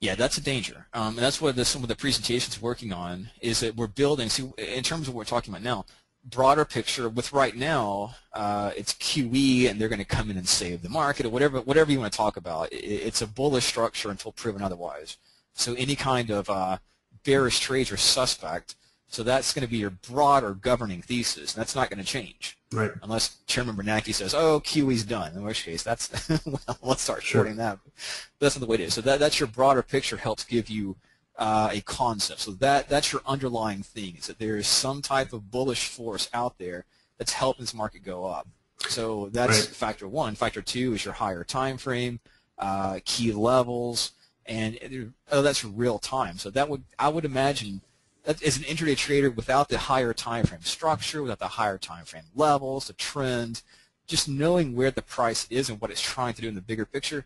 Yeah, that's a danger, um, and that's what the, some of the presentations working on is that we're building. See, in terms of what we're talking about now, broader picture with right now, uh, it's QE and they're going to come in and save the market or whatever whatever you want to talk about. It, it's a bullish structure until proven otherwise. So any kind of uh, bearish trades are suspect. So that's going to be your broader governing thesis, and that's not going to change. Right. Unless Chairman Bernanke says, "Oh, QE's done," in which case that's well, let's start sure. shorting that. But that's not the way it is. So that that's your broader picture helps give you uh, a concept. So that that's your underlying thing is that there is some type of bullish force out there that's helping this market go up. So that's right. factor one. Factor two is your higher time frame, uh, key levels, and oh, that's real time. So that would I would imagine that as an intraday trader without the higher time frame structure, without the higher time frame levels, the trend, just knowing where the price is and what it's trying to do in the bigger picture,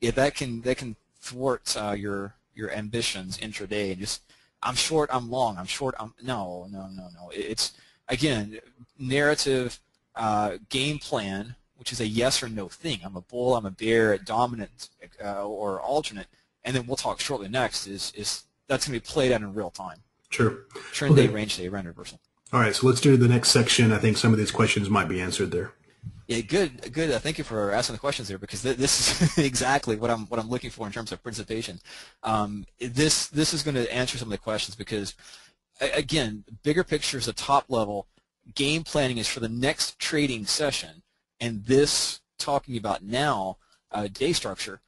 yeah, that can that can thwart uh, your your ambitions intraday and just I'm short, I'm long, I'm short, I'm no, no, no, no. It's again narrative, uh, game plan, which is a yes or no thing. I'm a bull, I'm a bear, dominant uh, or alternate and then we'll talk shortly next, is, is that's going to be played out in real time. Sure. Trend okay. day, range day, random reversal. All right, so let's do the next section. I think some of these questions might be answered there. Yeah, good, good. Uh, thank you for asking the questions there because th- this is exactly what I'm what I'm looking for in terms of presentation. Um, this this is going to answer some of the questions because, again, bigger picture is the top level. Game planning is for the next trading session, and this talking about now uh, day structure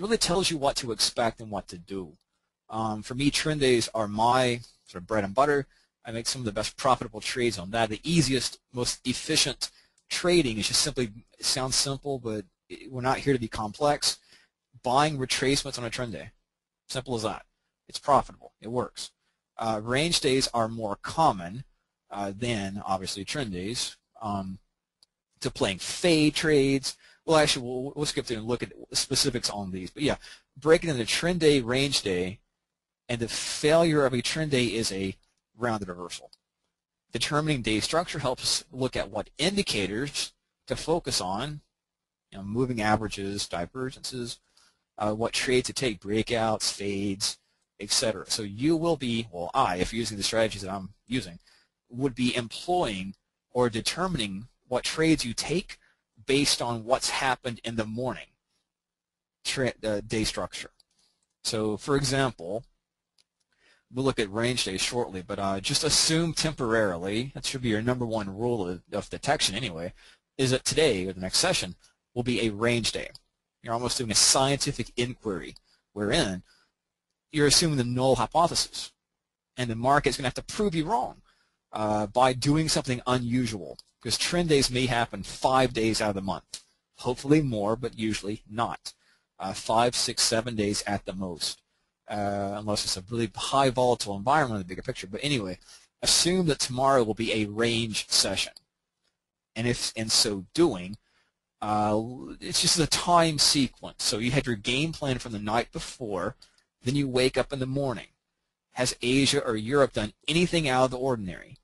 really tells you what to expect and what to do. Um, for me, trend days are my sort of bread and butter. I make some of the best profitable trades on that. The easiest, most efficient trading is just simply, it sounds simple, but we're not here to be complex. Buying retracements on a trend day. Simple as that. It's profitable. It works. Uh, range days are more common uh, than, obviously, trend days. Um, to playing fade trades, well, actually, we'll, we'll skip through and look at specifics on these. But yeah, breaking into trend day, range day, and the failure of a trend day is a rounded reversal. Determining day structure helps look at what indicators to focus on, you know, moving averages, divergences, uh, what trades to take, breakouts, fades, etc. So you will be, well, I, if you're using the strategies that I'm using, would be employing or determining what trades you take based on what's happened in the morning uh, day structure. So for example, we'll look at range days shortly, but uh, just assume temporarily, that should be your number one rule of, of detection anyway, is that today or the next session will be a range day. You're almost doing a scientific inquiry wherein you're assuming the null hypothesis. And the market's going to have to prove you wrong uh, by doing something unusual because trend days may happen five days out of the month. Hopefully more, but usually not. Uh, five, six, seven days at the most, uh, unless it's a really high volatile environment in the bigger picture. But anyway, assume that tomorrow will be a range session. And if in so doing, uh, it's just a time sequence. So you had your game plan from the night before, then you wake up in the morning. Has Asia or Europe done anything out of the ordinary?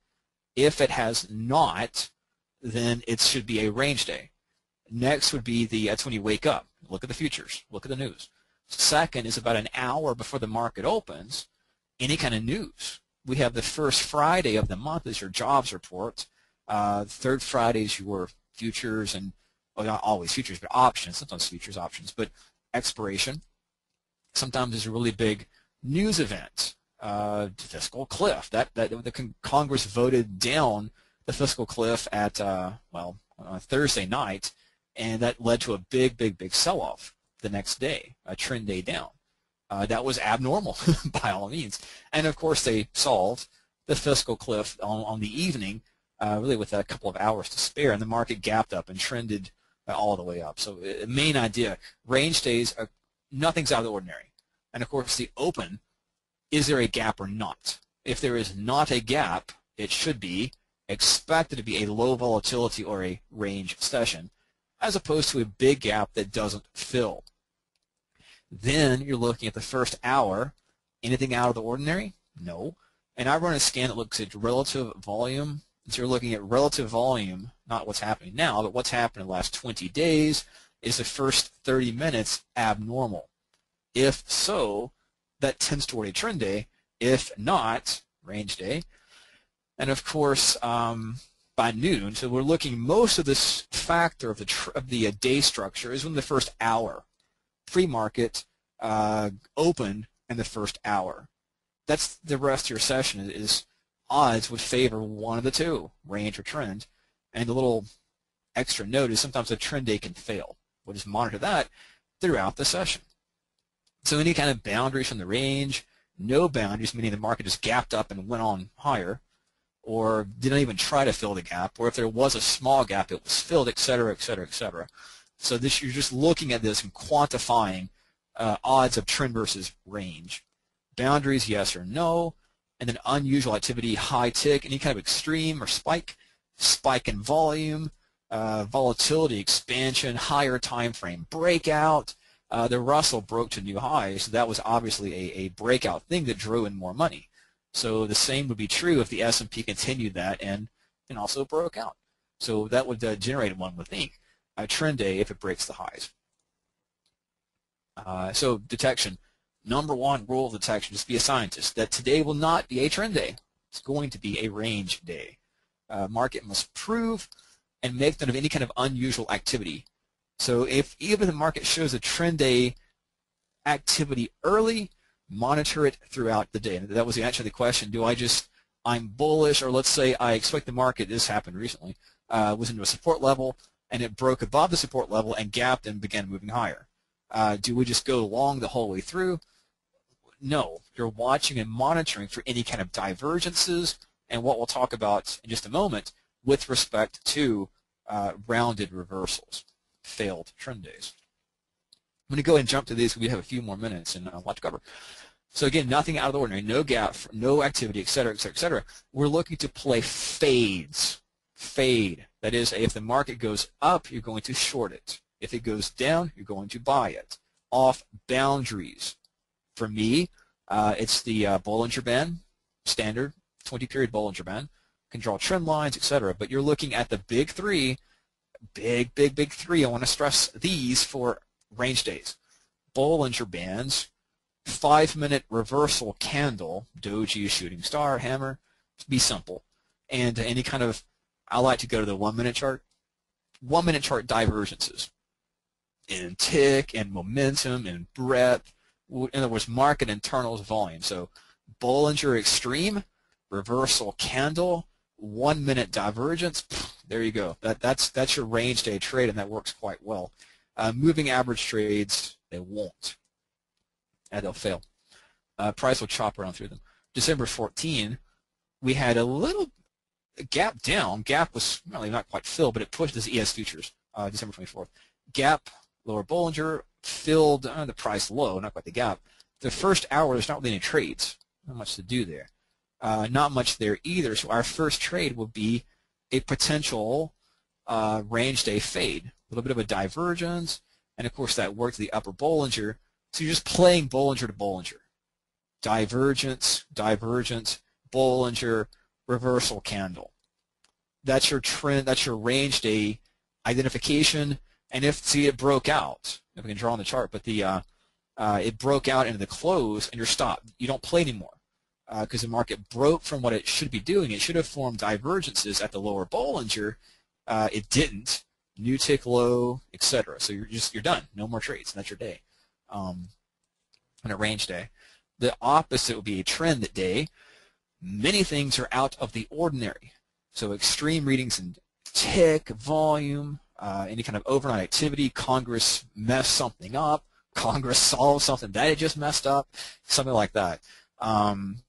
If it has not, then it should be a range day. Next would be the, that's when you wake up. Look at the futures. Look at the news. Second is about an hour before the market opens, any kind of news. We have the first Friday of the month is your jobs report. Uh, third Friday is your futures and well, not always futures, but options, sometimes futures options, but expiration sometimes is a really big news event. Uh, fiscal cliff. That that the Congress voted down the fiscal cliff at uh, well Thursday night, and that led to a big, big, big sell-off the next day, a trend day down. Uh, that was abnormal by all means, and of course they solved the fiscal cliff on, on the evening, uh, really with a couple of hours to spare, and the market gapped up and trended all the way up. So the uh, main idea, range days, are, nothing's out of the ordinary. And of course the open, is there a gap or not? If there is not a gap, it should be expected to be a low volatility or a range session, as opposed to a big gap that doesn't fill. Then you're looking at the first hour. Anything out of the ordinary? No. And I run a scan that looks at relative volume so you're looking at relative volume, not what's happening now, but what's happened in the last 20 days. Is the first 30 minutes abnormal? If so, that tends toward a trend day. If not, range day. And of course, um, by noon, so we're looking most of this factor of the of the uh, day structure is when the first hour, pre-market, uh, open in the first hour. That's the rest of your session is odds would favor one of the two, range or trend. And the little extra note is sometimes a trend day can fail. We'll just monitor that throughout the session. So any kind of boundaries from the range, no boundaries, meaning the market just gapped up and went on higher, or didn't even try to fill the gap, or if there was a small gap, it was filled, et cetera, et cetera, et cetera. So this, you're just looking at this and quantifying uh, odds of trend versus range. Boundaries, yes or no and then unusual activity, high tick, any kind of extreme or spike, spike in volume, uh, volatility, expansion, higher time frame, breakout. Uh, the Russell broke to new highs, so that was obviously a, a breakout thing that drew in more money. So the same would be true if the S&P continued that and, and also broke out. So that would uh, generate, one would think, a trend day if it breaks the highs. Uh, so detection number one rule of detection, just be a scientist, that today will not be a trend day. It's going to be a range day. Uh, market must prove and make note of any kind of unusual activity. So if even the market shows a trend day activity early, monitor it throughout the day. And that was the answer to the question, do I just, I'm bullish, or let's say I expect the market, this happened recently, uh, was into a support level, and it broke above the support level and gapped and began moving higher. Uh, do we just go long the whole way through? No, you're watching and monitoring for any kind of divergences and what we'll talk about in just a moment with respect to uh, rounded reversals, failed trend days. I'm going to go ahead and jump to these. We have a few more minutes and a lot to cover. So again, nothing out of the ordinary, no gap, no activity, et cetera, et cetera, et cetera. We're looking to play fades. Fade. That is, if the market goes up, you're going to short it. If it goes down, you're going to buy it. Off boundaries. For me, uh, it's the uh, Bollinger Band, standard 20-period Bollinger Band. Can draw trend lines, etc. But you're looking at the big three, big, big, big three. I want to stress these for range days. Bollinger Bands, five-minute reversal candle, doji, shooting star, hammer, be simple. And any kind of, I like to go to the one-minute chart. One-minute chart divergences in tick and momentum and breadth in other words, market internals volume. So Bollinger Extreme, reversal candle, one minute divergence, there you go. That, that's, that's your range day trade, and that works quite well. Uh, moving average trades, they won't. And they'll fail. Uh, price will chop around through them. December 14, we had a little gap down. Gap was really not quite filled, but it pushed this ES futures, uh, December 24th. Gap, lower Bollinger, filled uh, the price low, not quite the gap. The first hour, there's not really any trades. Not much to do there. Uh, not much there either. So our first trade will be a potential uh, range day fade. A little bit of a divergence, and of course that worked the upper Bollinger. So you're just playing Bollinger to Bollinger. Divergence, divergence, Bollinger, reversal candle. That's your trend. That's your range day identification. And if see it broke out, if we can draw on the chart, but the uh, uh, it broke out into the close and you're stopped. You don't play anymore because uh, the market broke from what it should be doing. It should have formed divergences at the lower Bollinger. Uh, it didn't. new tick low, etc. So you're just you're done. No more trades. That's your day. Um, on a range day. The opposite would be a trend that day. Many things are out of the ordinary. So extreme readings in tick, volume, uh, any kind of overnight activity. Congress messed something up. Congress solved something that it just messed up. Something like that. Um,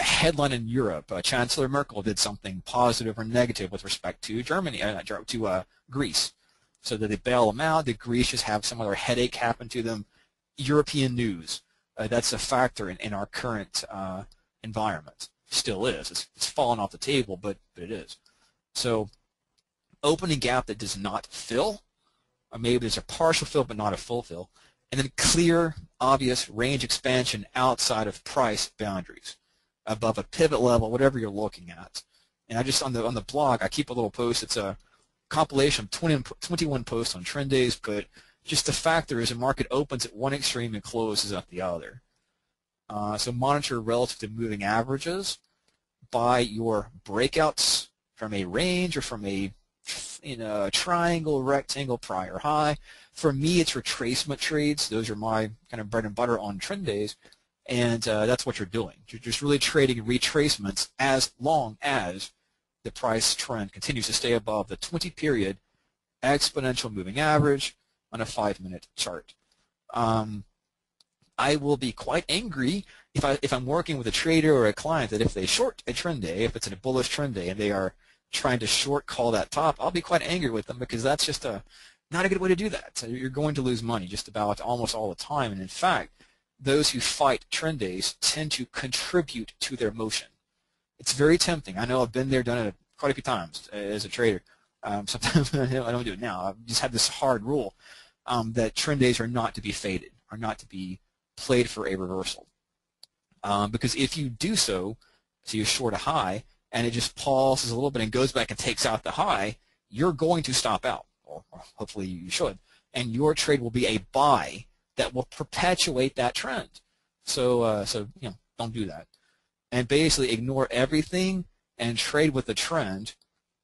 headline in Europe, uh, Chancellor Merkel did something positive or negative with respect to Germany, uh, to uh, Greece. So that they bail them out, the Greece just have some other headache happen to them. European news, uh, that's a factor in, in our current uh, environment. Still is. It's, it's fallen off the table, but, but it is. So opening gap that does not fill, or maybe there's a partial fill but not a full fill, and then clear, obvious range expansion outside of price boundaries above a pivot level, whatever you're looking at. And I just on the on the blog, I keep a little post. It's a compilation of 20, 21 posts on trend days, but just the factor is a market opens at one extreme and closes at the other. Uh, so monitor relative to moving averages by your breakouts from a range or from a you know, triangle, rectangle, prior high. For me, it's retracement trades. Those are my kind of bread and butter on trend days and uh, that's what you're doing. You're just really trading retracements as long as the price trend continues to stay above the 20-period exponential moving average on a five-minute chart. Um, I will be quite angry if, I, if I'm working with a trader or a client that if they short a trend day, if it's in a bullish trend day, and they are trying to short call that top, I'll be quite angry with them because that's just a not a good way to do that. So you're going to lose money just about almost all the time. And in fact, those who fight trend days tend to contribute to their motion. It's very tempting. I know I've been there, done it quite a few times as a trader. Um, sometimes I don't do it now. I've just had this hard rule um, that trend days are not to be faded, are not to be played for a reversal. Um, because if you do so, so you're short a high, and it just pauses a little bit and goes back and takes out the high, you're going to stop out, or, or hopefully you should, and your trade will be a buy that will perpetuate that trend. So, uh, so you know, don't do that. And basically ignore everything and trade with the trend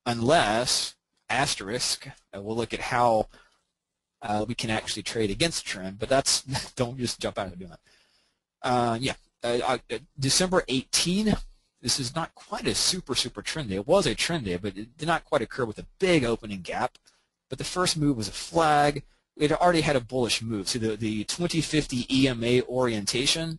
unless, asterisk, uh, we'll look at how uh, we can actually trade against the trend, but that's, don't just jump out of doing that. Uh, yeah, uh, uh, December 18, this is not quite a super, super trend day. It was a trend day, but it did not quite occur with a big opening gap. But the first move was a flag it already had a bullish move. So the, the 2050 EMA orientation,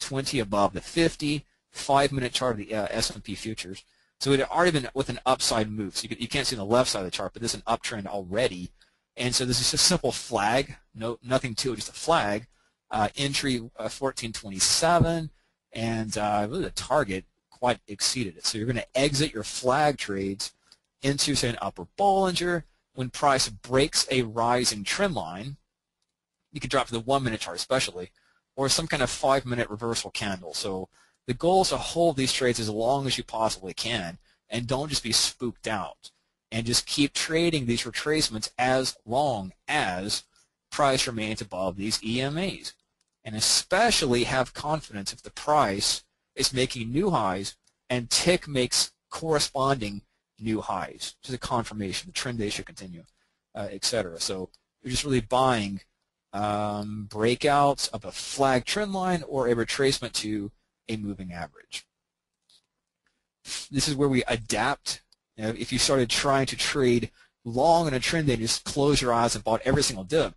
20 above the 50, five-minute chart of the uh, S&P futures. So it had already been with an upside move. So you, you can't see on the left side of the chart, but this is an uptrend already. And so this is just a simple flag, no, nothing to it, just a flag. Uh, entry uh, 1427, and uh, really the target quite exceeded it. So you're going to exit your flag trades into, say, an upper Bollinger, when price breaks a rising trend line, you can drop to the one-minute chart especially, or some kind of five-minute reversal candle. So the goal is to hold these trades as long as you possibly can, and don't just be spooked out. And just keep trading these retracements as long as price remains above these EMAs. And especially have confidence if the price is making new highs and tick makes corresponding new highs, just a confirmation. The trend they should continue, uh, etc. So you're just really buying um, breakouts of a flag trend line or a retracement to a moving average. This is where we adapt. If you started trying to trade long in a trend day and just close your eyes and bought every single dip,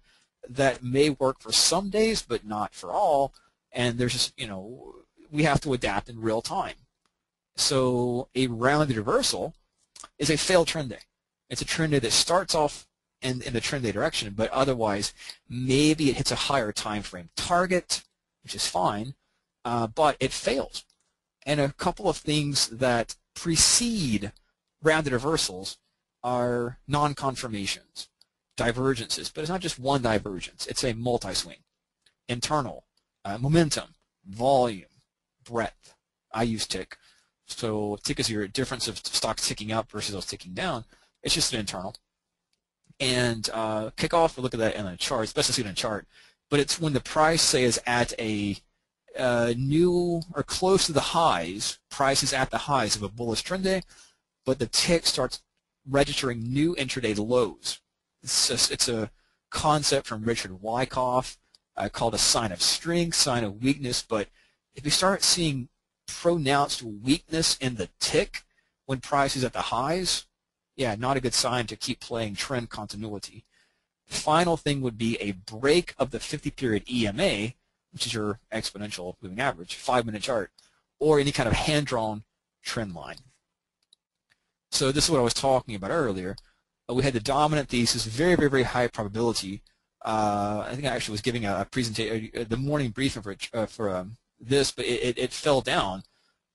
that may work for some days, but not for all. And there's just, you know, we have to adapt in real time. So a rounded reversal is a failed trend day. It's a trend day that starts off in, in the trend day direction, but otherwise maybe it hits a higher time frame target, which is fine, uh, but it fails. And a couple of things that precede rounded reversals are non-confirmations, divergences, but it's not just one divergence. It's a multi-swing, internal, uh, momentum, volume, breadth. I use tick. So tick is your difference of stocks ticking up versus those ticking down. It's just an internal. And uh, kick off, we look at that in a chart. It's best to see it in a chart. But it's when the price, say, is at a uh, new or close to the highs, price is at the highs of a bullish trend day, but the tick starts registering new intraday lows. It's, just, it's a concept from Richard Wyckoff uh, called a sign of strength, sign of weakness. But if you start seeing pronounced weakness in the tick when price is at the highs, yeah, not a good sign to keep playing trend continuity. Final thing would be a break of the 50 period EMA, which is your exponential moving average, five minute chart, or any kind of hand drawn trend line. So this is what I was talking about earlier. Uh, we had the dominant thesis, very, very, very high probability. Uh, I think I actually was giving a, a presentation, uh, the morning briefing for, uh, for um, this, but it, it, it, fell down.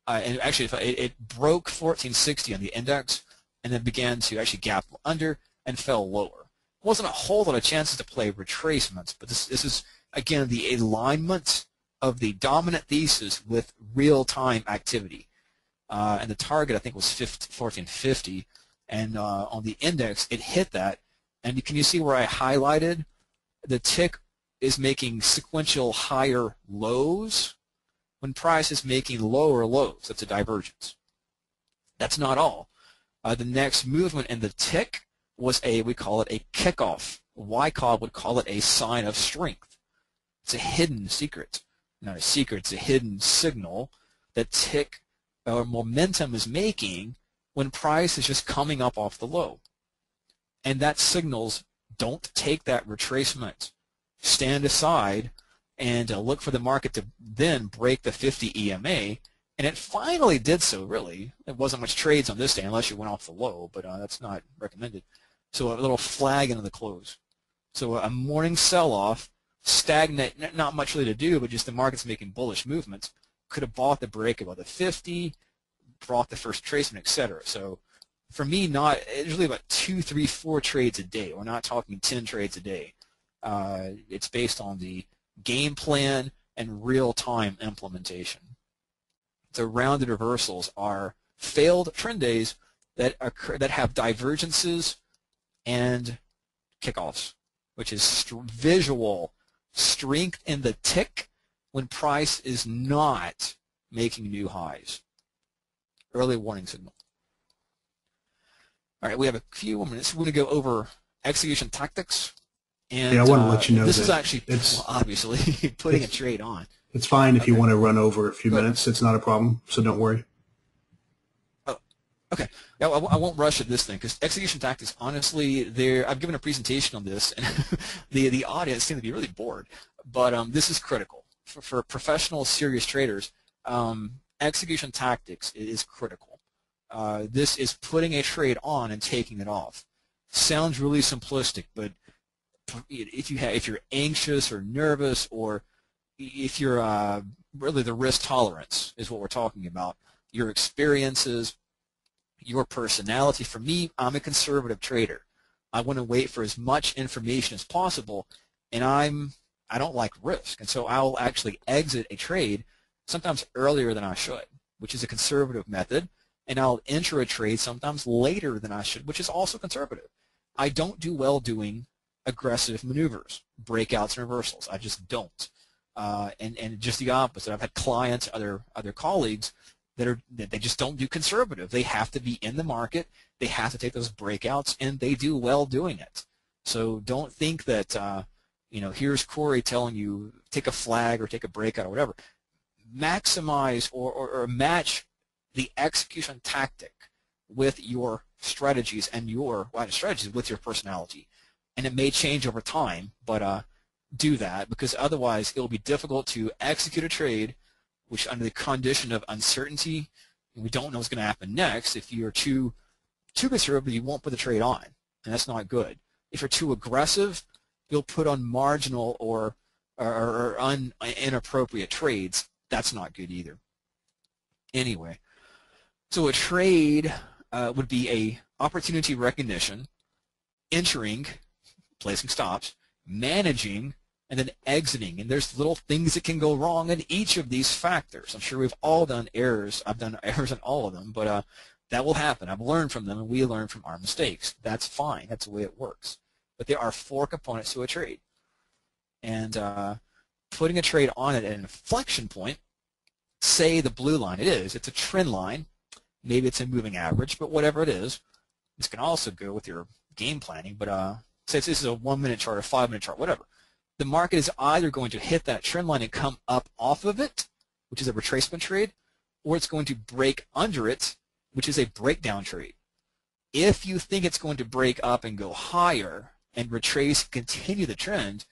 Uh, and actually, it, it broke 1460 on the index and then began to actually gap under and fell lower. It wasn't a whole lot of chances to play retracements, but this, this is, again, the alignment of the dominant thesis with real-time activity. Uh, and the target, I think, was 15, 1450. And uh, on the index, it hit that. And can you see where I highlighted? The tick is making sequential higher lows when price is making lower lows. That's a divergence. That's not all. Uh, the next movement in the tick was a, we call it a kickoff. Wyckoff would call it a sign of strength. It's a hidden secret. Not a secret, it's a hidden signal that tick or momentum is making when price is just coming up off the low. And that signals don't take that retracement. Stand aside and uh, look for the market to then break the 50 EMA. And it finally did so, really. There wasn't much trades on this day unless you went off the low, but uh, that's not recommended. So a little flag into the close. So a morning sell-off, stagnant, not much really to do, but just the market's making bullish movements. Could have bought the break above the 50, brought the first tracement, etc. So for me, not it's really about two, three, four trades a day. We're not talking 10 trades a day. Uh, it's based on the game plan and real-time implementation. The rounded reversals are failed trend days that occur, that have divergences and kickoffs, which is st visual strength in the tick when price is not making new highs early warning signal. All right, we have a few more minutes. We're going to go over execution tactics. And, yeah, I want to uh, let you know this is actually it's well, obviously putting a trade on. It's fine if okay. you want to run over a few minutes. It's not a problem, so don't worry. Oh, okay. I, I won't rush at this thing because execution tactics. Honestly, there I've given a presentation on this, and the the audience seem to be really bored. But um, this is critical for, for professional, serious traders. Um, execution tactics is critical. Uh, this is putting a trade on and taking it off. Sounds really simplistic, but if you have, if you're anxious or nervous, or if you're uh, really the risk tolerance is what we're talking about, your experiences, your personality. For me, I'm a conservative trader. I want to wait for as much information as possible, and I'm I don't like risk, and so I'll actually exit a trade sometimes earlier than I should, which is a conservative method, and I'll enter a trade sometimes later than I should, which is also conservative. I don't do well doing aggressive maneuvers, breakouts and reversals. I just don't. Uh, and and just the opposite. I've had clients, other other colleagues that are that they just don't do conservative. They have to be in the market. They have to take those breakouts, and they do well doing it. So don't think that uh, you know here's Corey telling you take a flag or take a breakout or whatever maximize or, or, or match the execution tactic with your strategies and your well, strategies with your personality. And it may change over time, but uh, do that because otherwise it will be difficult to execute a trade which under the condition of uncertainty, we don't know what's going to happen next. If you're too too conservative, you won't put the trade on, and that's not good. If you're too aggressive, you'll put on marginal or or, or un, inappropriate trades, that's not good either. Anyway, so a trade uh, would be a opportunity recognition, entering, placing stops, managing, and then exiting. And there's little things that can go wrong in each of these factors. I'm sure we've all done errors. I've done errors in all of them, but uh, that will happen. I've learned from them, and we learn from our mistakes. That's fine. That's the way it works. But there are four components to a trade. And uh, putting a trade on at an inflection point say the blue line. It is. It's a trend line. Maybe it's a moving average, but whatever it is, this can also go with your game planning. But uh, say this is a one-minute chart or five-minute chart, whatever, the market is either going to hit that trend line and come up off of it, which is a retracement trade, or it's going to break under it, which is a breakdown trade. If you think it's going to break up and go higher and retrace, continue the trend,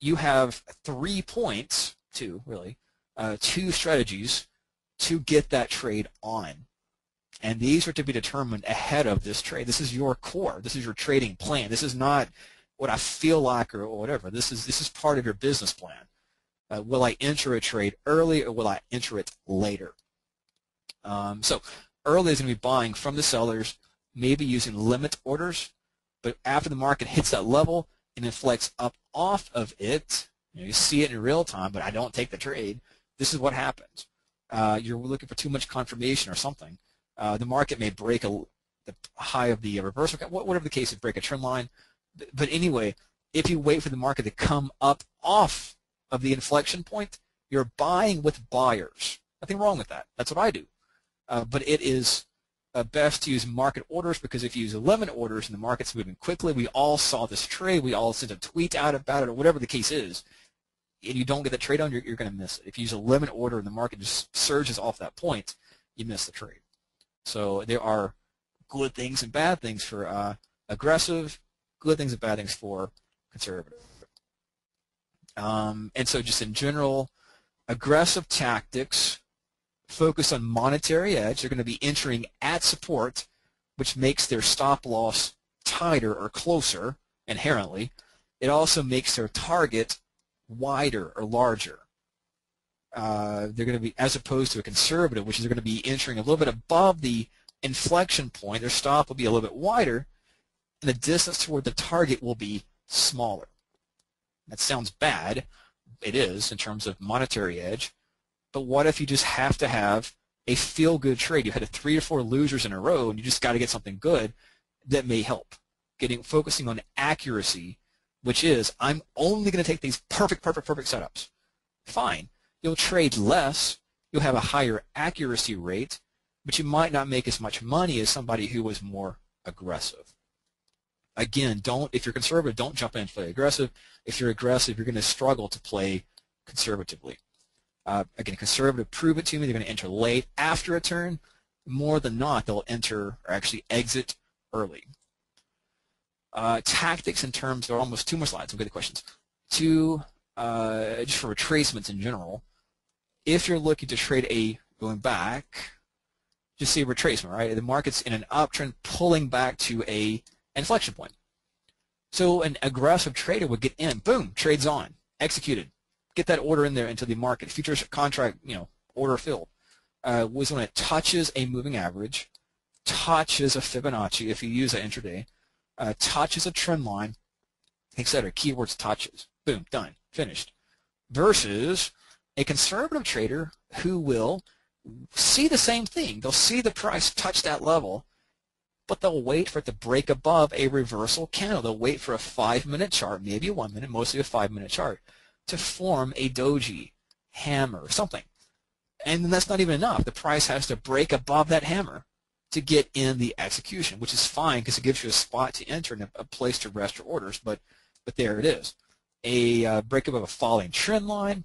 you have three points, two really, uh, two strategies to get that trade on. And these are to be determined ahead of this trade. This is your core. This is your trading plan. This is not what I feel like or whatever. This is this is part of your business plan. Uh, will I enter a trade early or will I enter it later? Um, so early is going to be buying from the sellers, maybe using limit orders, but after the market hits that level and inflects up off of it, you, know, you see it in real time, but I don't take the trade. This is what happens. Uh, you're looking for too much confirmation or something. Uh, the market may break a, the high of the reversal, whatever the case is, break a trend line. But anyway, if you wait for the market to come up off of the inflection point, you're buying with buyers. Nothing wrong with that. That's what I do. Uh, but it is uh, best to use market orders because if you use limit orders and the market's moving quickly, we all saw this trade, we all sent a tweet out about it or whatever the case is, and you don't get the trade on, you're, you're going to miss it. If you use a limit order and the market just surges off that point, you miss the trade. So there are good things and bad things for uh, aggressive, good things and bad things for conservative. Um, and so just in general, aggressive tactics focus on monetary edge. They're going to be entering at support, which makes their stop loss tighter or closer inherently. It also makes their target wider or larger. Uh, they're going to be, as opposed to a conservative, which is they're going to be entering a little bit above the inflection point. Their stop will be a little bit wider, and the distance toward the target will be smaller. That sounds bad. It is in terms of monetary edge. But what if you just have to have a feel-good trade? You had three or four losers in a row, and you just got to get something good that may help. Getting focusing on accuracy, which is I'm only going to take these perfect, perfect, perfect setups. Fine. You'll trade less. You'll have a higher accuracy rate, but you might not make as much money as somebody who was more aggressive. Again, don't if you're conservative, don't jump in and play aggressive. If you're aggressive, you're going to struggle to play conservatively. Uh, again, conservative, prove it to me. They're going to enter late after a turn. More than not, they'll enter or actually exit early. Uh, tactics in terms, there are almost two more slides. We'll get the questions. Two, uh, just for retracements in general. If you're looking to trade a, going back, just see a retracement, right? The market's in an uptrend pulling back to a inflection point. So an aggressive trader would get in, boom, trades on, executed get that order in there into the market. Futures contract, you know, order filled uh, was when it touches a moving average, touches a Fibonacci if you use it intraday, uh, touches a trend line, etc. Keywords touches. Boom, done, finished. Versus a conservative trader who will see the same thing. They'll see the price touch that level, but they'll wait for it to break above a reversal candle. They'll wait for a five-minute chart, maybe a one-minute, mostly a five-minute chart to form a doji, hammer, something. And then that's not even enough. The price has to break above that hammer to get in the execution, which is fine because it gives you a spot to enter and a, place to rest your orders, but, but there it is. A uh, break above a falling trend line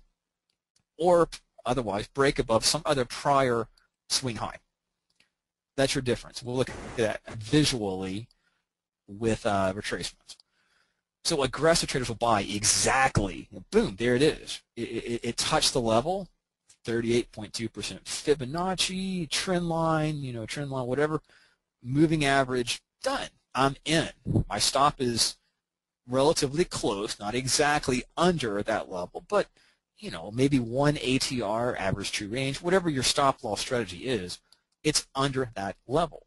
or otherwise break above some other prior swing high. That's your difference. We'll look at that visually with uh, retracements. So aggressive traders will buy exactly, boom, there it is. It, it, it touched the level, 38.2% Fibonacci, trend line, you know, trend line, whatever, moving average, done. I'm in. My stop is relatively close, not exactly under that level, but you know, maybe one ATR, average true range, whatever your stop loss strategy is, it's under that level.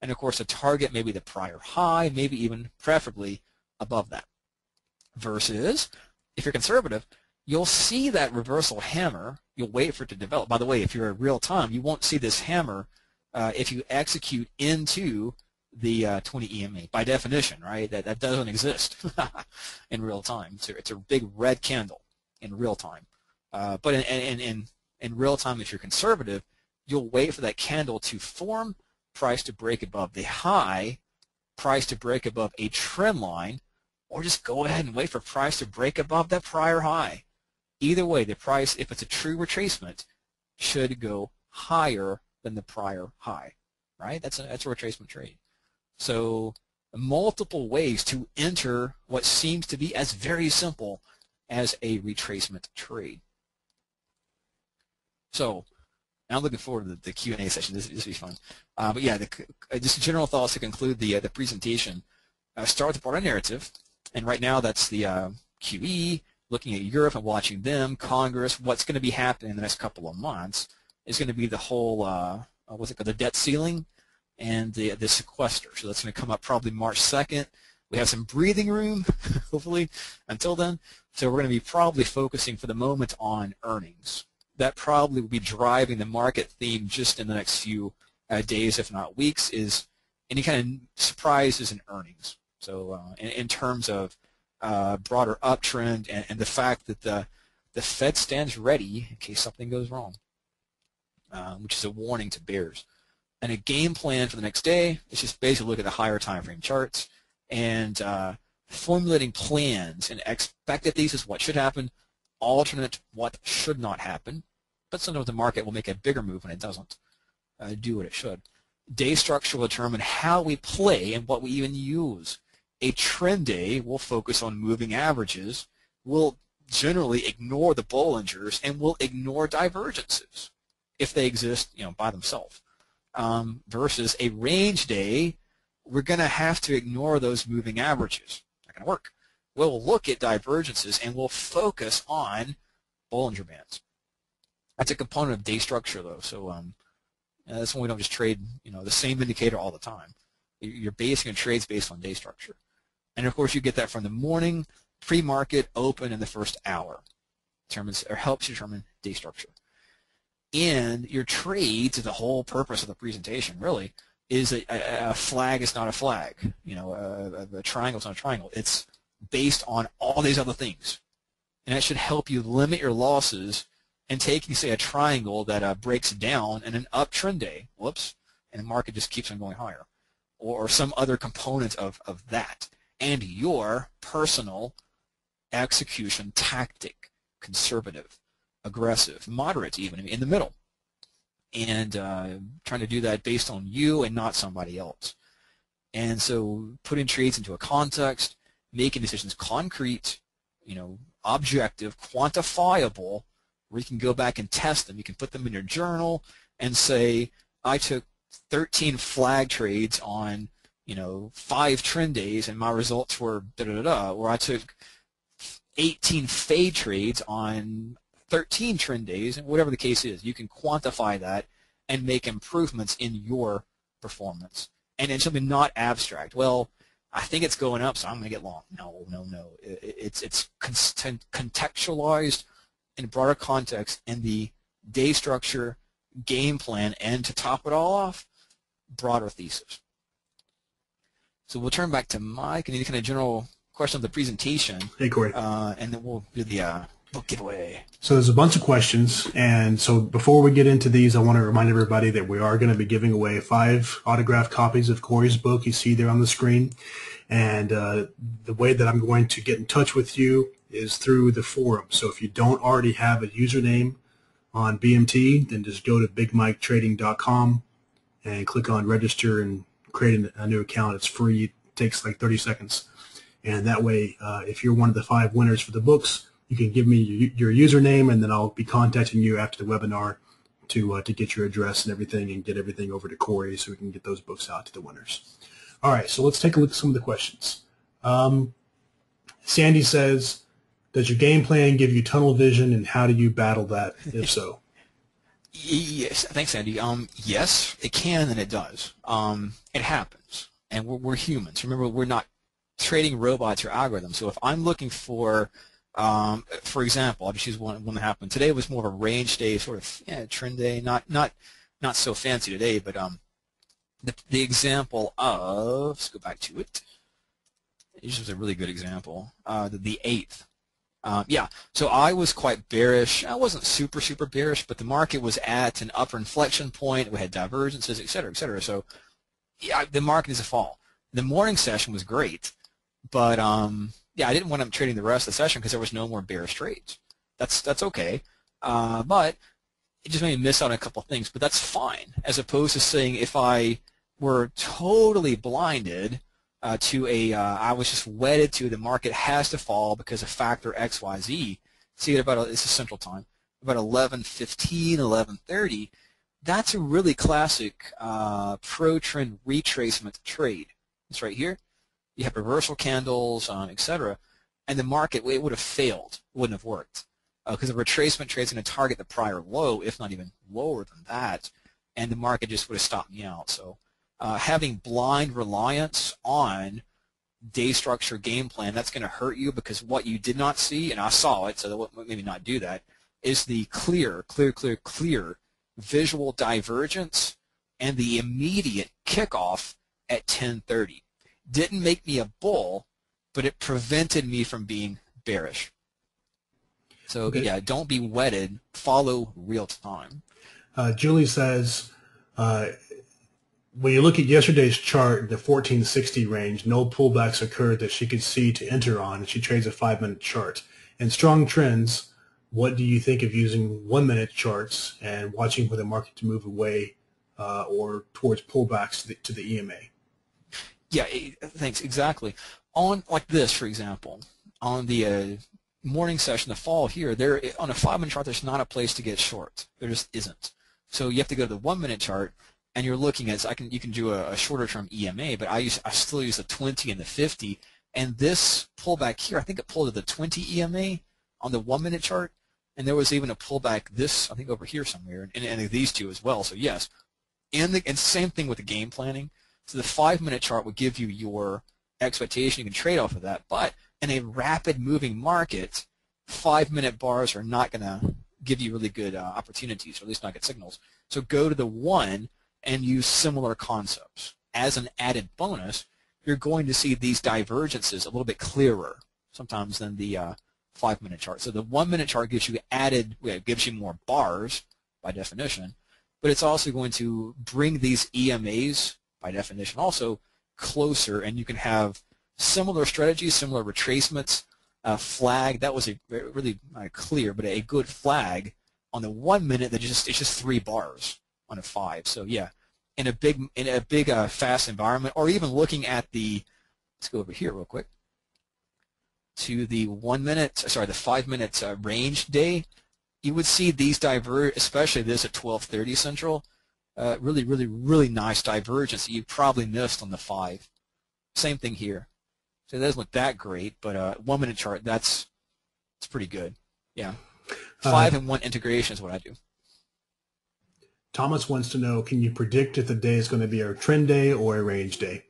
And of course, a target may be the prior high, maybe even preferably above that. Versus, if you're conservative, you'll see that reversal hammer. You'll wait for it to develop. By the way, if you're in real time, you won't see this hammer uh, if you execute into the uh, 20 EMA. By definition, right? That, that doesn't exist in real time. It's a, it's a big red candle in real time. Uh, but in, in, in, in real time, if you're conservative, you'll wait for that candle to form, price to break above the high, price to break above a trend line, or just go ahead and wait for price to break above that prior high. Either way, the price, if it's a true retracement, should go higher than the prior high, right? That's a, that's a retracement trade. So multiple ways to enter what seems to be as very simple as a retracement trade. So I'm looking forward to the, the Q&A session. This, this will be fun. Uh, but yeah, the, uh, just general thoughts to conclude the, uh, the presentation. Uh, start with the broader narrative. And right now that's the uh, QE, looking at Europe and watching them, Congress, what's going to be happening in the next couple of months is going to be the whole, uh, what's it called, the debt ceiling and the, the sequester. So that's going to come up probably March 2nd. We have some breathing room, hopefully, until then. So we're going to be probably focusing for the moment on earnings. That probably will be driving the market theme just in the next few uh, days, if not weeks, is any kind of surprises in earnings. So uh, in, in, terms of uh, broader uptrend and, and, the fact that the, the Fed stands ready in case something goes wrong, uh, which is a warning to bears. And a game plan for the next day is just basically look at the higher time frame charts and uh, formulating plans and expect that expected thesis, what should happen, alternate what should not happen. But sometimes the market will make a bigger move when it doesn't uh, do what it should. Day structure will determine how we play and what we even use. A trend day will focus on moving averages, will generally ignore the Bollingers, and will ignore divergences if they exist you know, by themselves um, versus a range day, we're going to have to ignore those moving averages. Not going to work. We'll look at divergences and we'll focus on Bollinger Bands. That's a component of day structure, though. So um, that's when we don't just trade, you know, the same indicator all the time. You're basing your trades based on day structure, and of course you get that from the morning, pre-market, open, in the first hour. Determines or helps determine day structure. And your trades, the whole purpose of the presentation really, is a, a flag is not a flag. You know, a, a triangle is not a triangle. It's based on all these other things. And that should help you limit your losses and taking, say, a triangle that uh, breaks down in an uptrend day, whoops, and the market just keeps on going higher, or, or some other component of, of that, and your personal execution tactic, conservative aggressive, moderate even, in the middle. And uh, trying to do that based on you and not somebody else. And so putting trades into a context, making decisions concrete, you know, objective, quantifiable, where you can go back and test them. You can put them in your journal and say, I took 13 flag trades on, you know, five trend days and my results were da da da da, or I took 18 fade trades on 13 trend days, and whatever the case is, you can quantify that and make improvements in your performance. And it's something not abstract. Well, I think it's going up, so I'm going to get long. No, no, no. It's it's contextualized in a broader context in the day structure, game plan, and to top it all off, broader thesis. So we'll turn back to Mike and any kind of general question of the presentation. Hey, Corey. Uh, and then we'll do the uh, book giveaway. So there's a bunch of questions, and so before we get into these, I want to remind everybody that we are going to be giving away five autographed copies of Corey's book. You see there on the screen, and uh, the way that I'm going to get in touch with you is through the forum. So if you don't already have a username on BMT, then just go to bigmiketrading.com and click on register and create a new account. It's free. It takes like 30 seconds. And that way, uh, if you're one of the five winners for the books, you can give me your, your username, and then I'll be contacting you after the webinar to uh, to get your address and everything, and get everything over to Corey so we can get those books out to the winners. All right, so let's take a look at some of the questions. Um, Sandy says, "Does your game plan give you tunnel vision, and how do you battle that, if so?" Yes, thanks, Andy. Um, yes, it can and it does. Um, it happens, and we're, we're humans. Remember, we're not trading robots or algorithms. So if I'm looking for um, for example, I'll just use one, one that happened today. Was more of a range day, sort of yeah, trend day. Not not not so fancy today, but um, the the example of let's go back to it. This was a really good example. Uh, the, the eighth. Um, yeah, so I was quite bearish. I wasn't super, super bearish, but the market was at an upper inflection point. We had divergences, et cetera, et cetera. So yeah, the market is a fall. The morning session was great, but um, yeah, I didn't want him trading the rest of the session because there was no more bearish trades. That's that's okay, uh, but it just made me miss out on a couple things. But that's fine, as opposed to saying if I were totally blinded uh, to a, uh, I was just wedded to the market has to fall because of factor X, Y, Z. See, about it's a central time, about 11:15, 11:30. That's a really classic uh, pro trend retracement trade. It's right here. You have reversal candles, um, etc. And the market, it would have failed. It wouldn't have worked because uh, the retracement trade is going to target the prior low, if not even lower than that, and the market just would have stopped me out. So uh, having blind reliance on day structure game plan, that's going to hurt you because what you did not see, and I saw it, so maybe not do that, is the clear, clear, clear, clear visual divergence and the immediate kickoff at 1030. Didn't make me a bull, but it prevented me from being bearish. So okay. yeah, don't be wedded. Follow real time. Uh, Julie says, uh, when you look at yesterday's chart, the 1460 range, no pullbacks occurred that she could see to enter on, and she trades a five-minute chart. And strong trends, what do you think of using one-minute charts and watching for the market to move away uh, or towards pullbacks to the, to the EMA? Yeah, thanks. Exactly. On like this, for example, on the uh, morning session, the fall here, there on a five-minute chart, there's not a place to get short. There just isn't. So you have to go to the one-minute chart and you're looking at, I can you can do a, a shorter term EMA, but I use I still use the 20 and the 50, and this pullback here, I think it pulled to the 20 EMA on the one minute chart, and there was even a pullback this I think over here somewhere, and, and these two as well. So yes, and the and same thing with the game planning. So the five minute chart would give you your expectation. You can trade off of that, but in a rapid moving market, five minute bars are not going to give you really good uh, opportunities, or at least not good signals. So go to the one and use similar concepts. As an added bonus, you're going to see these divergences a little bit clearer sometimes than the uh, five-minute chart. So the one-minute chart gives you added, well, gives you more bars by definition, but it's also going to bring these EMAs by definition also closer, and you can have similar strategies, similar retracements. A flag that was a really not clear, but a good flag on the one minute that just it's just three bars on a five. So yeah, in a big in a big uh, fast environment, or even looking at the let's go over here real quick to the one minute sorry the five minute uh, range day, you would see these diverge, especially this at 12:30 Central. Uh, really, really, really nice divergence that you probably missed on the five. Same thing here. So it doesn't look that great, but uh, one minute chart that's it's pretty good. Yeah, uh, five and one integration is what I do. Thomas wants to know, can you predict if the day is going to be a trend day or a range day?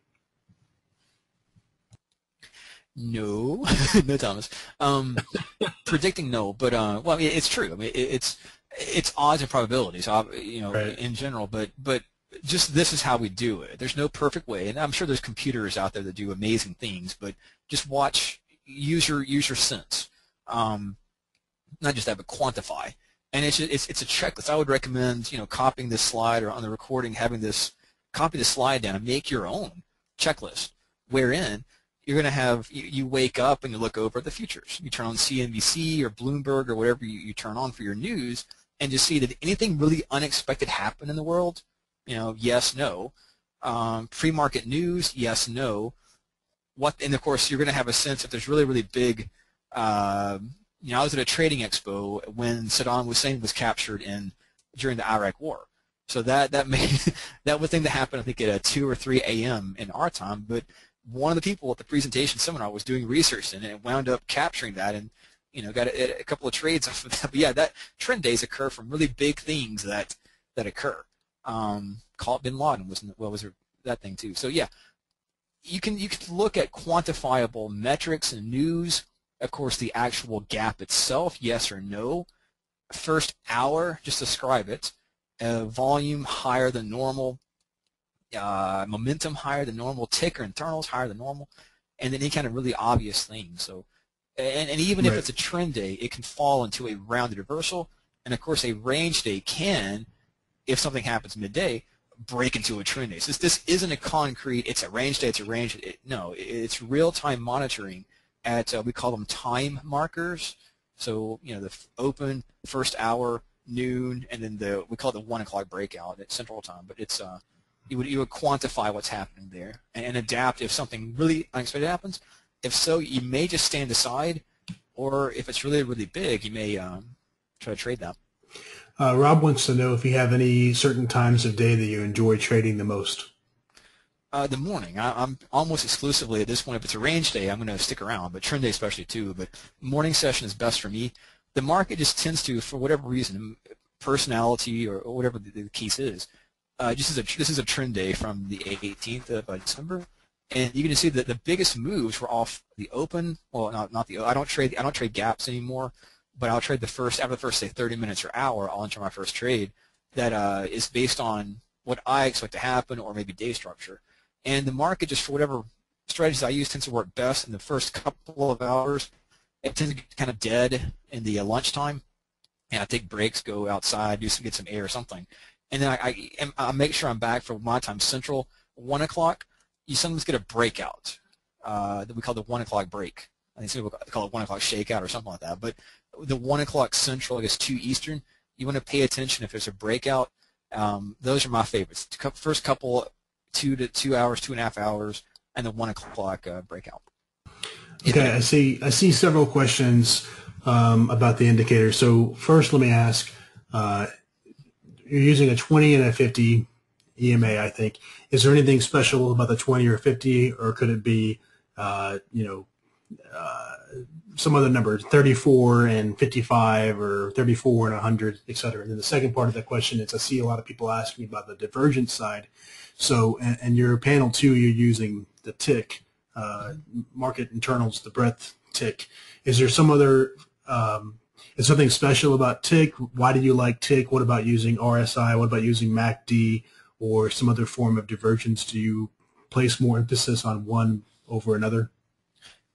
No, no, Thomas. Um, predicting no, but uh, well, I mean, it's true. I mean, it's it's odds and probabilities, you know, right. in general. But but just this is how we do it. There's no perfect way, and I'm sure there's computers out there that do amazing things. But just watch, use your use your sense. Um, not just that, but quantify and it's, it's it's a checklist. I would recommend you know copying this slide or on the recording having this copy the slide down and make your own checklist wherein you're going to have you, you, wake up and you look over the futures. You turn on CNBC or Bloomberg or whatever you, you turn on for your news and just see that anything really unexpected happen in the world. You know, yes, no. Um, pre-market news, yes, no. What and of course you're going to have a sense if there's really really big uh, you know, I was at a trading expo when Saddam Hussein was captured in during the Iraq War. So that that made that was thing that happened I think at 2 or 3 a.m. in our time. But one of the people at the presentation seminar was doing research in it and wound up capturing that and you know got a, a couple of trades off of that. But yeah, that trend days occur from really big things that that occur. Um, call it Bin Laden was what was that thing too. So yeah, you can you can look at quantifiable metrics and news of course, the actual gap itself, yes or no. First hour, just describe it. Uh, volume higher than normal, uh, momentum higher than normal, ticker internals higher than normal, and then any kind of really obvious thing. So, and, and even right. if it's a trend day, it can fall into a rounded reversal. And of course, a range day can, if something happens midday, break into a trend day. So this, this isn't a concrete, it's a range day, it's a range. It, no, it's real-time monitoring at, uh, we call them time markers. So, you know, the open, first hour, noon, and then the, we call it the 1 o'clock breakout at central time. But it's, uh, you would, you would quantify what's happening there and, and adapt if something really unexpected happens. If so, you may just stand aside, or if it's really, really big, you may um, try to trade that. Uh, Rob wants to know if you have any certain times of day that you enjoy trading the most. Uh, the morning. I, am almost exclusively at this point. If it's a range day, I'm going to stick around, but trend day especially too. But morning session is best for me. The market just tends to, for whatever reason, personality or, or whatever the, the, case is, uh, just as a, this is a trend day from the 18th of uh, December, and you can see that the biggest moves were off the open. Well, not not the. I don't trade. I don't trade gaps anymore but I'll trade the first after the first say 30 minutes or hour. I'll enter my first trade that uh, is based on what I expect to happen or maybe day structure. And the market just for whatever strategies I use tends to work best in the first couple of hours. It tends to get kind of dead in the uh, lunchtime, and I take breaks, go outside, do some get some air or something, and then I, I, I make sure I'm back for my time central one o'clock. You sometimes get a breakout uh, that we call the one o'clock break. I think some people call it one o'clock shakeout or something like that. But the one o'clock Central, I guess two Eastern. You want to pay attention if there's a breakout. Um, those are my favorites. The First couple, two to two hours, two and a half hours, and the one o'clock uh, breakout. Okay, I see. I see several questions um, about the indicator. So first, let me ask: uh, You're using a 20 and a 50 EMA, I think. Is there anything special about the 20 or 50, or could it be, uh, you know, uh, some other number, 34 and 55 or 34 and 100, et cetera. And then the second part of the question is I see a lot of people asking about the divergence side. So, and, and your panel two, you're using the tick, uh, market internals, the breadth tick. Is there some other, um, is something special about tick? Why do you like tick? What about using RSI? What about using MACD or some other form of divergence? Do you place more emphasis on one over another?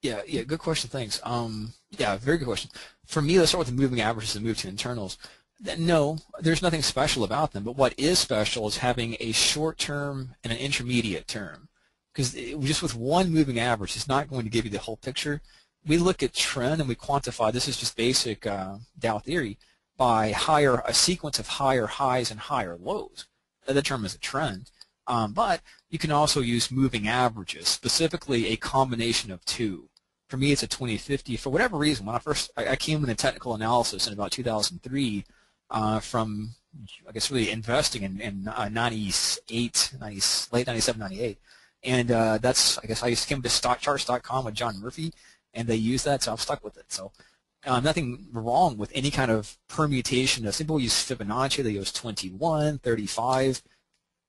Yeah, yeah, good question. Thanks. Um, yeah, very good question. For me, let's start with the moving averages and move to internals. No, there's nothing special about them. But what is special is having a short term and an intermediate term. Because just with one moving average, it's not going to give you the whole picture. We look at trend and we quantify. This is just basic uh, Dow theory by higher a sequence of higher highs and higher lows. That term is a trend. Um, but you can also use moving averages, specifically a combination of two. For me, it's a 2050. For whatever reason, when I first I, I came into technical analysis in about 2003 uh, from, I guess, really investing in, in uh, 98, 90, late 97, 98. And uh, that's, I guess, I used to come to stockcharts.com with John Murphy, and they use that, so I'm stuck with it. So um, nothing wrong with any kind of permutation. Some people use Fibonacci, they use 21, 35,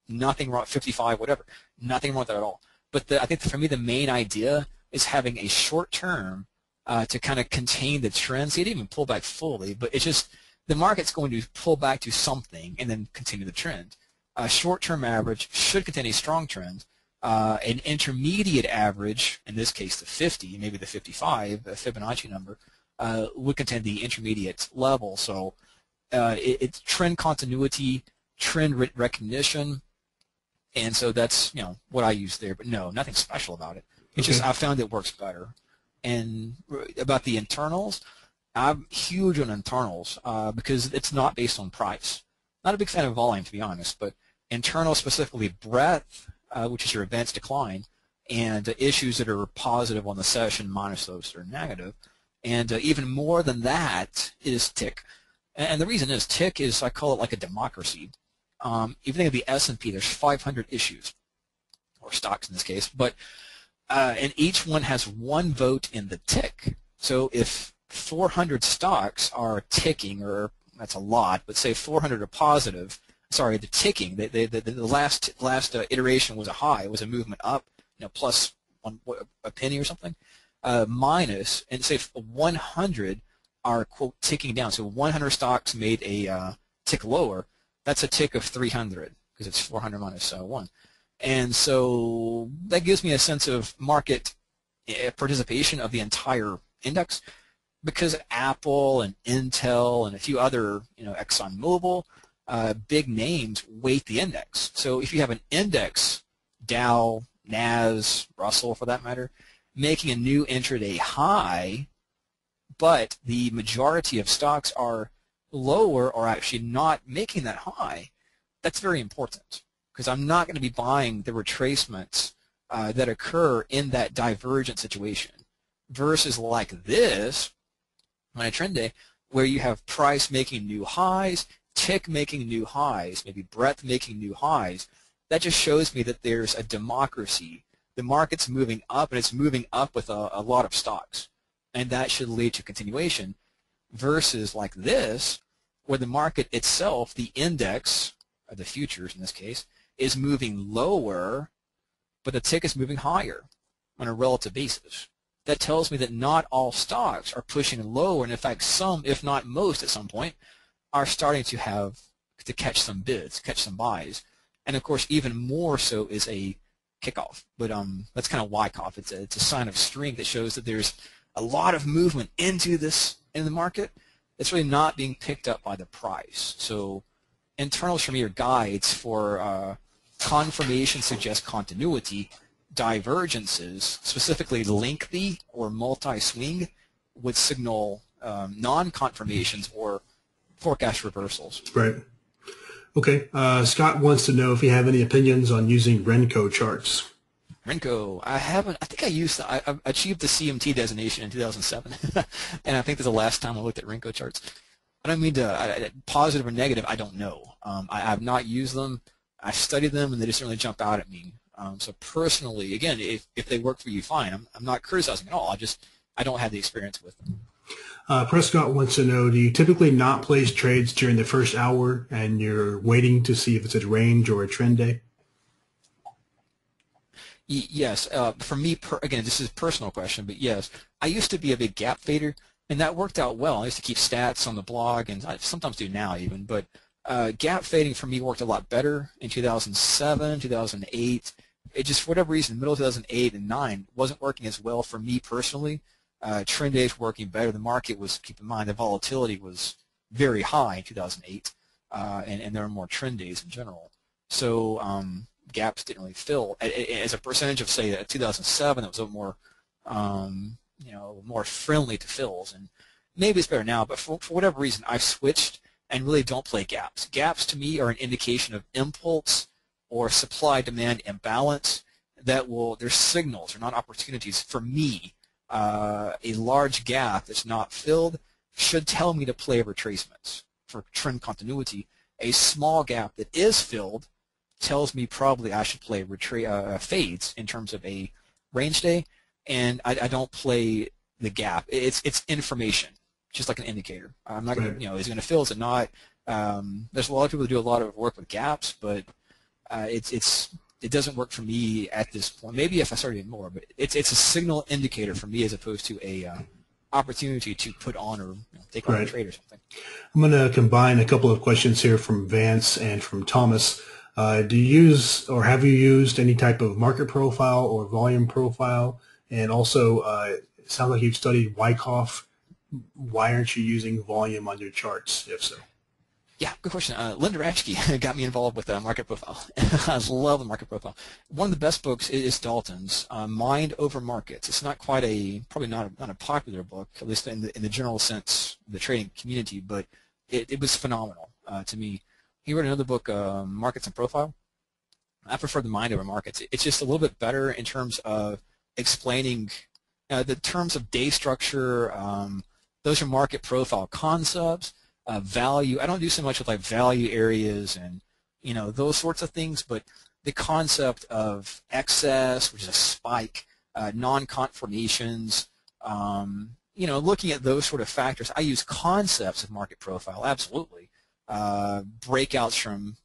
Nothing wrong, 55, whatever. Nothing wrong with that at all. But the, I think for me, the main idea is having a short term uh, to kind of contain the trends. It didn't even pull back fully, but it's just the market's going to pull back to something and then continue the trend. A short-term average should contain a strong trend. Uh, an intermediate average, in this case the 50, maybe the 55, a Fibonacci number, uh, would contain the intermediate level. So uh, it, it's trend continuity, trend re recognition, and so that's you know what I use there. But no, nothing special about it. It's okay. just I found it works better. And about the internals, I'm huge on internals uh, because it's not based on price. Not a big fan of volume, to be honest, but internal specifically breadth, uh, which is your advance decline, and uh, issues that are positive on the session minus those that are negative. And uh, even more than that is tick. And the reason is tick is, I call it like a democracy. Um, if you think of the S&P, there's 500 issues, or stocks in this case, but uh, and each one has one vote in the tick. So if 400 stocks are ticking, or that's a lot, but say 400 are positive, sorry, the ticking, the, the, last last uh, iteration was a high, it was a movement up, you know, plus one, a penny or something, uh, minus, and say 100 are, quote, ticking down. So 100 stocks made a uh, tick lower, that's a tick of 300 because it's 400 minus uh, 1. And so that gives me a sense of market eh, participation of the entire index because Apple and Intel and a few other, you know, ExxonMobil, uh, big names weight the index. So if you have an index, Dow, NAS, Russell for that matter, making a new intraday high, but the majority of stocks are lower or actually not making that high, that's very important because I'm not going to be buying the retracements uh, that occur in that divergent situation versus like this on a trend day where you have price making new highs, tick making new highs, maybe breadth making new highs. That just shows me that there's a democracy. The market's moving up and it's moving up with a, a lot of stocks. And that should lead to continuation versus like this where the market itself, the index, or the futures in this case, is moving lower, but the tick is moving higher on a relative basis. That tells me that not all stocks are pushing lower, and in fact, some, if not most, at some point, are starting to have to catch some bids, catch some buys, and of course, even more so is a kickoff. But um, that's kind of Wyckoff. It's a, it's a sign of strength that shows that there's a lot of movement into this in the market. It's really not being picked up by the price. So internals for me are guides for uh, confirmation suggests continuity, divergences, specifically lengthy or multi-swing, would signal um, non-confirmations or forecast reversals. Right. Okay. Uh, Scott wants to know if you have any opinions on using Renko charts. Renko, I haven't. I think I used. I, I achieved the CMT designation in 2007, and I think that's the last time I looked at Renko charts. I don't mean to I, positive or negative. I don't know. Um, I have not used them. I studied them, and they just really jump out at me. Um, so personally, again, if, if they work for you, fine. I'm, I'm not criticizing at all. I just I don't have the experience with them. Uh, Prescott wants to know, do you typically not place trades during the first hour and you're waiting to see if it's a range or a trend day? yes. Uh, for me, per, again, this is a personal question, but yes. I used to be a big gap fader, and that worked out well. I used to keep stats on the blog, and I sometimes do now even, but uh, gap fading for me worked a lot better in 2007, 2008. It just, for whatever reason, middle of 2008 and 9 wasn't working as well for me personally uh, trend days working better. The market was, keep in mind, the volatility was very high in 2008, uh, and, and there were more trend days in general. So um, gaps didn't really fill. As a percentage of, say, 2007, it was a little more, um, you know, more friendly to fills. And maybe it's better now, but for, for whatever reason, I've switched and really don't play gaps. Gaps to me are an indication of impulse or supply-demand imbalance that will, they're signals, they're not opportunities for me uh, a large gap that's not filled should tell me to play retracements for trend continuity. A small gap that is filled tells me probably I should play retra- uh, fades in terms of a range day, and I, I, don't play the gap. It's it's information, just like an indicator. I'm not gonna, you know, is it going to fill? Is it not? Um, there's a lot of people who do a lot of work with gaps, but uh, it's it's it doesn't work for me at this point. Maybe if I started more, but it's it's a signal indicator for me as opposed to a uh, opportunity to put on or you know, take on right. a trade or something. I'm going to combine a couple of questions here from Vance and from Thomas. Uh, do you use or have you used any type of market profile or volume profile? And also, uh, it sounds like you've studied Wyckoff. Why aren't you using volume on your charts, if so? Yeah, good question. Uh, Linda Raschke got me involved with uh, Market Profile. I love the Market Profile. One of the best books is Dalton's uh, Mind Over Markets. It's not quite a, probably not a, not a popular book, at least in the, in the general sense, the trading community, but it, it was phenomenal uh, to me. He wrote another book, um, Markets in Profile. I prefer the Mind Over Markets. It's just a little bit better in terms of explaining uh, the terms of day structure. Um, those are market profile concepts uh, value. I don't do so much with like value areas and you know those sorts of things, but the concept of excess, which is a spike, uh, non-confirmations, um, you know, looking at those sort of factors. I use concepts of market profile, absolutely. Uh, breakouts from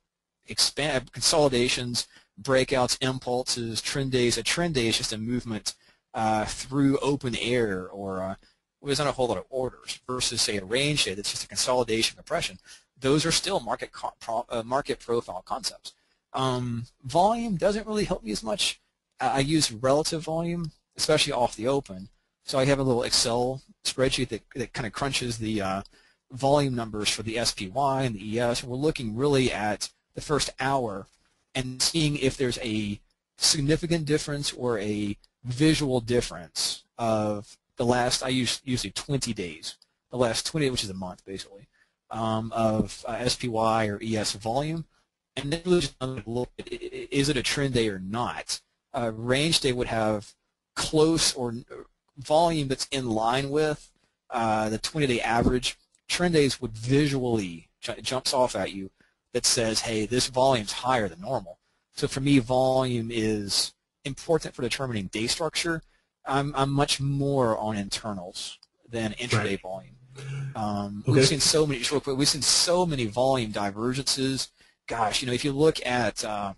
expand consolidations, breakouts, impulses, trend days. A trend day is just a movement uh, through open air or uh, there's not a whole lot of orders versus say a range day that's just a consolidation compression. Those are still market pro, uh, market profile concepts. Um, volume doesn't really help me as much. I use relative volume, especially off the open. So I have a little Excel spreadsheet that, that kind of crunches the uh, volume numbers for the SPY and the ES, we're looking really at the first hour and seeing if there's a significant difference or a visual difference of the last, I use usually 20 days, the last 20, which is a month basically, um, of uh, SPY or ES volume, and then just look at is it a trend day or not. Uh, range day would have close or volume that's in line with uh, the 20-day average. Trend days would visually jumps off at you that says, hey, this volume's higher than normal. So for me, volume is important for determining day structure. I'm, I'm much more on internals than intraday right. volume. Um, okay. We've seen so many. real quick, we've seen so many volume divergences. Gosh, you know, if you look at uh,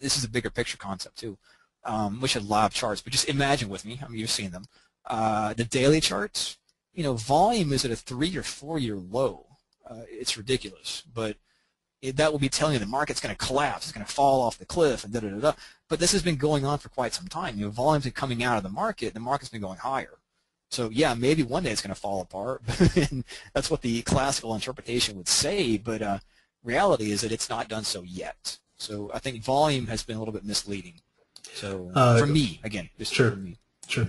this is a bigger picture concept too. Um, which had live charts, but just imagine with me. I mean, you've seen them. Uh, the daily charts. You know, volume is at a three or four year low. Uh, it's ridiculous, but it, that will be telling you the market's going to collapse, it's going to fall off the cliff, and da da da da. But this has been going on for quite some time. You know, volumes are coming out of the market, the market's been going higher. So yeah, maybe one day it's going to fall apart. and that's what the classical interpretation would say, but uh, reality is that it's not done so yet. So I think volume has been a little bit misleading. So uh, for me, again, just sure, for me. Sure.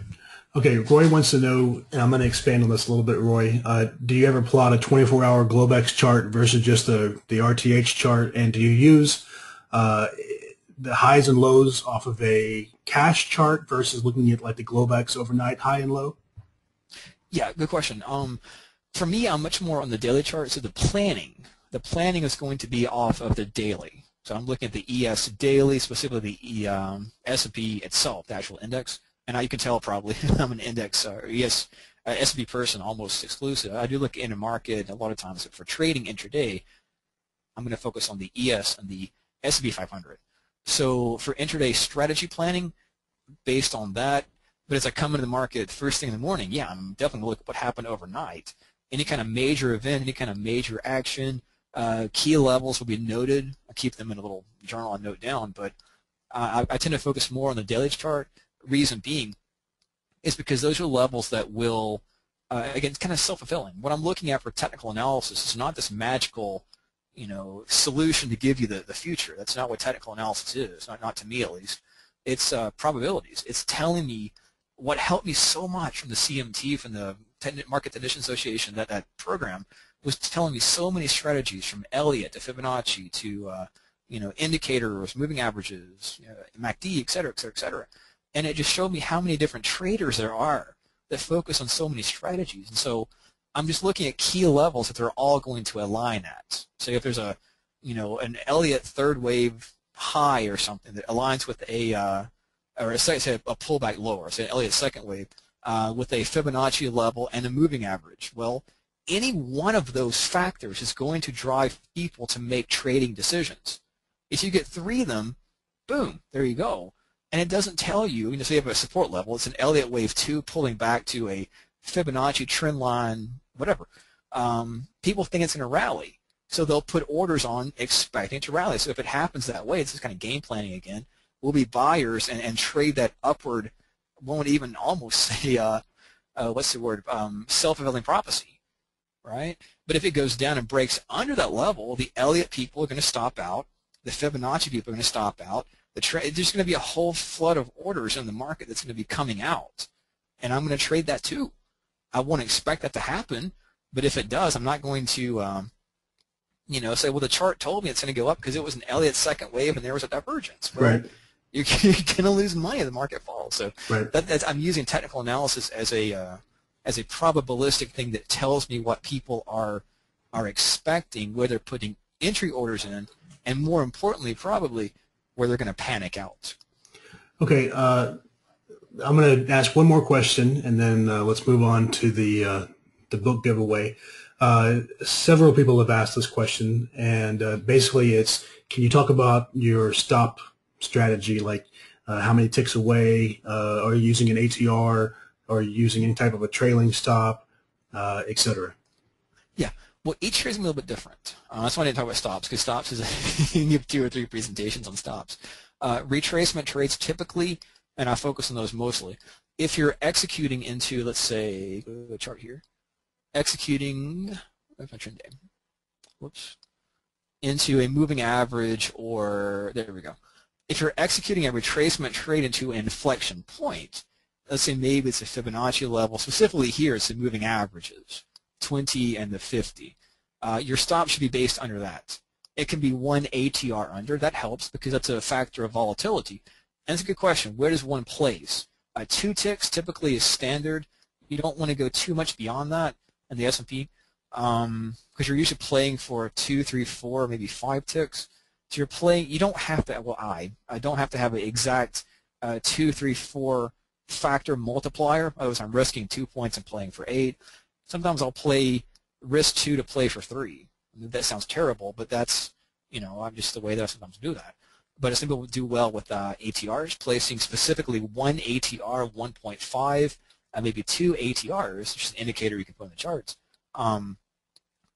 Okay, Roy wants to know, and I'm going to expand on this a little bit, Roy. Uh, do you ever plot a 24-hour Globex chart versus just the, the RTH chart? And do you use uh, the highs and lows off of a cash chart versus looking at like the Globex overnight high and low? Yeah, good question. Um, for me, I'm much more on the daily chart. So the planning, the planning is going to be off of the daily. So I'm looking at the ES daily, specifically the um, S&P itself, the actual index and you can tell probably I'm an index or uh, ES, uh, S&P person almost exclusive. I do look in a market a lot of times for trading intraday. I'm going to focus on the ES and the S&P 500. So for intraday strategy planning, based on that, but as I come into the market first thing in the morning, yeah, I'm definitely going to look at what happened overnight. Any kind of major event, any kind of major action, uh, key levels will be noted. I keep them in a little journal I note down, but uh, I, I tend to focus more on the daily chart reason being is because those are levels that will, uh, again, it's kind of self-fulfilling. What I'm looking at for technical analysis is not this magical, you know, solution to give you the, the future. That's not what technical analysis is, not, not to me at least. It's uh, probabilities. It's telling me what helped me so much from the CMT, from the Market Technician Association, that, that program was telling me so many strategies from Elliott to Fibonacci to, uh, you know, indicators, moving averages, you know, MACD, et cetera, et cetera, et cetera and it just showed me how many different traders there are that focus on so many strategies. And so I'm just looking at key levels that they're all going to align at. So if there's a, you know, an Elliott third wave high or something that aligns with a, uh, or say, say a pullback lower, say an Elliott second wave, uh, with a Fibonacci level and a moving average. Well, any one of those factors is going to drive people to make trading decisions. If you get three of them, boom, there you go and it doesn't tell you, you know, say you have a support level, it's an Elliott wave 2 pulling back to a Fibonacci trend line, whatever. Um, people think it's going to rally, so they'll put orders on expecting it to rally. So if it happens that way, it's just kind of game planning again. We'll be buyers and, and trade that upward, won't even almost say, uh, uh, what's the word, um, self-fulfilling prophecy, right? But if it goes down and breaks under that level, the Elliott people are going to stop out, the Fibonacci people are going to stop out, the tra- there's going to be a whole flood of orders in the market that's going to be coming out, and I'm going to trade that too. I won't expect that to happen, but if it does, I'm not going to, um, you know, say, well, the chart told me it's going to go up because it was an Elliott second wave and there was a divergence. Well, right. You're, you're going to lose money if the market falls. So right. that, I'm using technical analysis as a uh, as a probabilistic thing that tells me what people are are expecting, where they're putting entry orders in, and more importantly, probably where they're going to panic out. Okay, uh, I'm going to ask one more question, and then uh, let's move on to the uh, the book giveaway. Uh, several people have asked this question, and uh, basically, it's can you talk about your stop strategy, like uh, how many ticks away, are you using an ATR, are you using any type of a trailing stop, etc. Yeah. Well, each trade is a little bit different. Uh, that's why I didn't talk about stops, because stops is a, you have two or three presentations on stops. Uh, retracement trades typically, and I focus on those mostly, if you're executing into, let's say, a chart here, executing a trend day. Whoops. Into a moving average or, there we go. If you're executing a retracement trade into an inflection point, let's say maybe it's a Fibonacci level, specifically here it's the moving averages, 20 and the 50. Uh, your stop should be based under that. It can be one ATR under. That helps because that's a factor of volatility. And it's a good question. Where does one place? Uh, two ticks typically is standard. You don't want to go too much beyond that in the S&P because um, you're usually playing for two, three, four, maybe five ticks. So you're playing. You don't have to. Well, I I don't have to have an exact uh, two, three, four factor multiplier. Otherwise, I'm risking two points and playing for eight. Sometimes I'll play risk two to play for three. That sounds terrible, but that's you know I'm just the way that I sometimes do that. But some people do well with uh, ATRs, placing specifically one ATR, 1.5, and maybe two ATRs, which is an indicator you can put in the charts, um,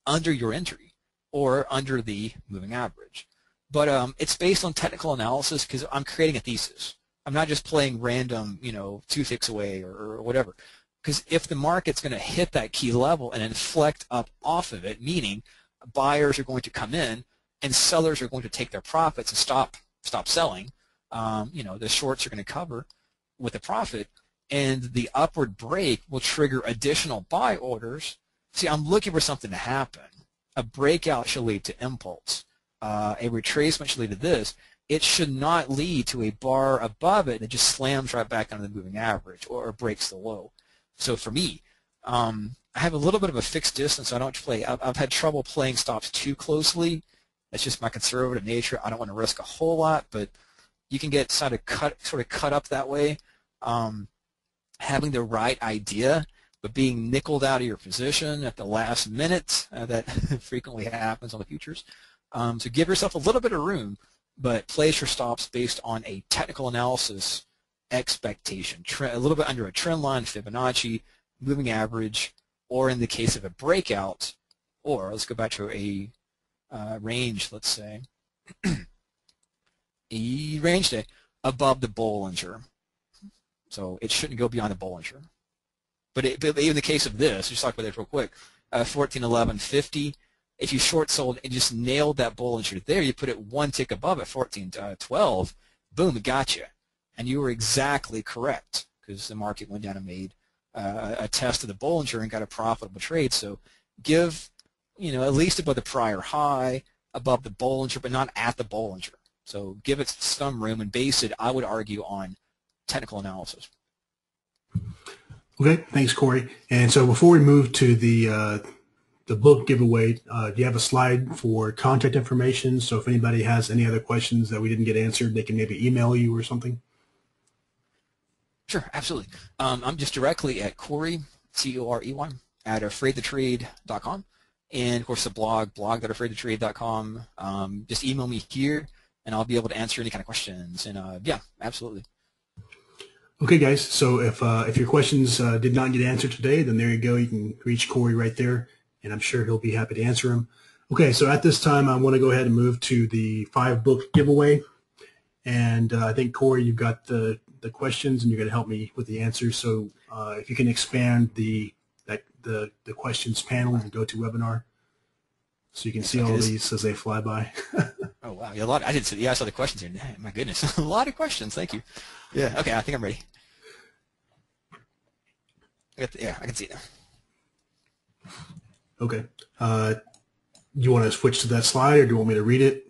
under your entry or under the moving average. But um, it's based on technical analysis because I'm creating a thesis. I'm not just playing random, you know, two ticks away or, or whatever. Because if the market's going to hit that key level and inflect up off of it, meaning buyers are going to come in and sellers are going to take their profits and stop stop selling, um, you know, the shorts are going to cover with a profit, and the upward break will trigger additional buy orders. See, I'm looking for something to happen. A breakout should lead to impulse. Uh, a retracement should lead to this. It should not lead to a bar above it that just slams right back under the moving average or, breaks the low. So for me, um, I have a little bit of a fixed distance. I don't play. I've, I've had trouble playing stops too closely. That's just my conservative nature. I don't want to risk a whole lot, but you can get sort of cut, sort of cut up that way. Um, having the right idea, but being nickeled out of your position at the last minute, uh, that frequently happens on the futures. Um, so give yourself a little bit of room, but place your stops based on a technical analysis expectation, a little bit under a trend line, Fibonacci, moving average, or in the case of a breakout, or let's go back to a uh, range, let's say, a range day above the Bollinger. So it shouldn't go beyond the Bollinger. But, it, but in the case of this, just talk about this real quick, uh, 1411.50, if you short sold and just nailed that Bollinger there, you put it one tick above at 1412, boom, it got you. And you were exactly correct because the market went down and made uh, a test of the Bollinger and got a profitable trade. So give you know, at least above the prior high, above the Bollinger, but not at the Bollinger. So give it some room and base it, I would argue, on technical analysis. Okay, thanks, Corey. And so before we move to the uh, the book giveaway, uh, do you have a slide for contact information? So if anybody has any other questions that we didn't get answered, they can maybe email you or something. Sure, absolutely. Um, I'm just directly at Corey, C-O-R-E-Y, at afraidtotrade.com and of course the blog, blog.afraidtotrade.com. Um, just email me here, and I'll be able to answer any kind of questions. And uh, yeah, absolutely. Okay, guys. So if uh, if your questions uh, did not get answered today, then there you go. You can reach Corey right there, and I'm sure he'll be happy to answer them. Okay, so at this time, I want to go ahead and move to the five book giveaway. And uh, I think Corey, you've got the the questions, and you're going to help me with the answers. So uh, if you can expand the that, the, the questions panel and go to webinar. So you can see all these as they fly by. oh wow, yeah, a lot. I did see. Yeah, I saw the questions here. My goodness, a lot of questions. Thank you. Yeah. Okay, I think I'm ready. I the, yeah, I can see it now. Okay. Uh, you want to switch to that slide, or do you want me to read it?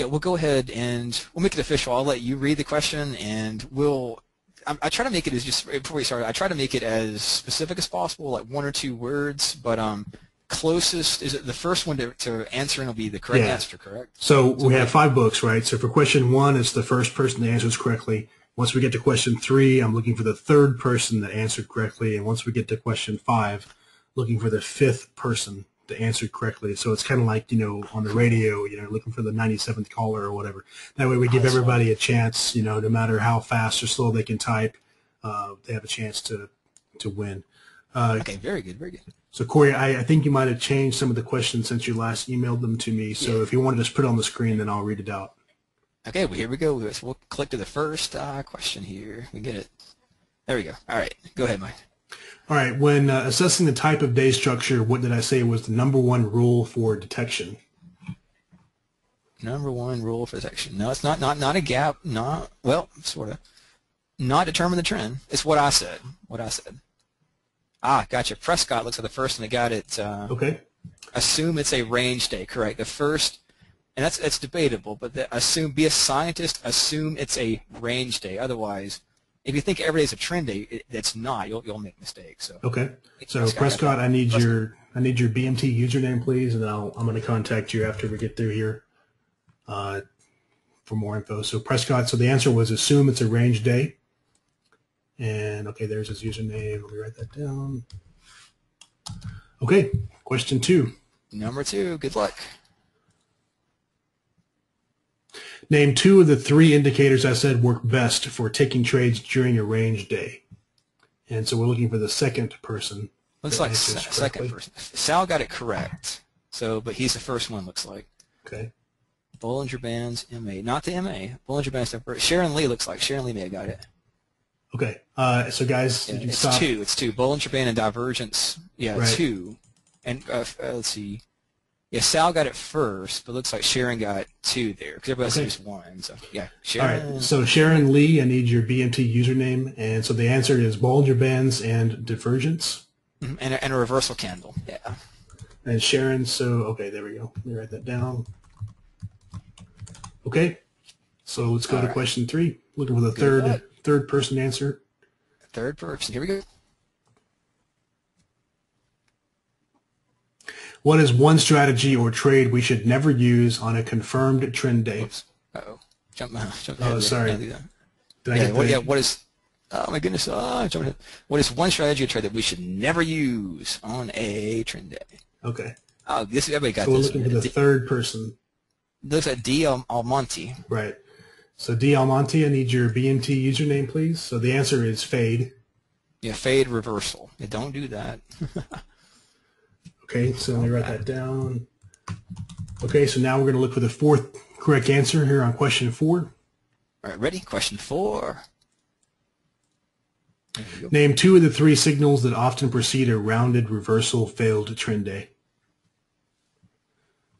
Yeah, we'll go ahead and we'll make it official. I'll let you read the question, and we'll I, I, try to make it as just before we start. I try to make it as specific as possible, like one or two words. But um, closest is it the first one to, to answering will be the correct yeah. answer, correct? So, so we have five books, right? So for question one, it's the first person that answers correctly. Once we get to question three, I'm looking for the third person that answered correctly, and once we get to question five, looking for the fifth person to answer correctly. So it's kind of like, you know, on the radio, you know, looking for the 97th caller or whatever. That way we give everybody a chance, you know, no matter how fast or slow they can type, uh, they have a chance to, to win. Uh, okay, very good, very good. So Corey, I, I, think you might have changed some of the questions since you last emailed them to me. So yeah. if you want to just put it on the screen, then I'll read it out. Okay, well, here we go. We'll click to the first uh, question here. We get it. There we go. All right, go ahead, Mike. All right. When uh, assessing the type of day structure, what did I say was the number one rule for detection? Number one rule for detection. No, it's not not not a gap. Not well, sort of. Not determine the trend. It's what I said. What I said. Ah, gotcha. Prescott looks like the first one that got it. Uh, Okay. assume it's a range day. Correct. The first, and that's it's debatable, but the, assume be a scientist. Assume it's a range day. Otherwise, if you think every day is a trend day, it, it's not. You'll you'll make mistakes. So Okay. So Prescott Prescott. I need Prescott. your I need your BMT username, please, and I'll, I'm going to contact you after we get through here uh, for more info. So Prescott, so the answer was assume it's a range day. And okay, there's his username. Let me write that down. Okay, question two. number two. Good luck. Name two of the three indicators I said work best for taking trades during a range day. And so we're looking for the second person. Looks like se- second person. Sal got it correct. So, but he's the first one. Looks like. Okay. Bollinger Bands MA, not the MA. Bollinger Bands. Sharon Lee looks like Sharon Lee may have got it. Okay. Uh, so guys, Yeah, you it's stop. two. It's two. Bollinger Band and Divergence. Yeah, Right. two. And uh, uh, let's see. Yeah, Sal got it first, but looks like Sharon got two there because everybody else Okay. just one. So yeah, Sharon. right. So Sharon Lee, I need your BMT username, and so the answer is Bollinger Bands and Divergence. Mhm, and, a, and a reversal candle. Yeah. And Sharon, so okay, there we go. Let me write that down. Okay. So let's go All to right. question three. Looking for the Good third luck. third person answer. Third person. Here we go. What is one strategy or trade we should never use on a confirmed trend day? Oops. Uh oh. Jump. Jump Oh, sorry. Yeah, do that. Did I Yeah, get what, yeah, what is? Oh my goodness! Oh, jumping ahead. What is one strategy or trade that we should never use on a trend day? Okay. Oh, this everybody got So we're this. looking for the D- third person. Looks at D. Almonte. Right. So D Almonte, I need your BMT username, please. So the answer is fade. Yeah, fade reversal. Yeah, don't do that. Okay, so let me write that down. Okay, so now we're going to look for the fourth correct answer here on question four. All right, ready? Question four. There you go. Name two of the three signals that often precede a rounded reversal failed trend day.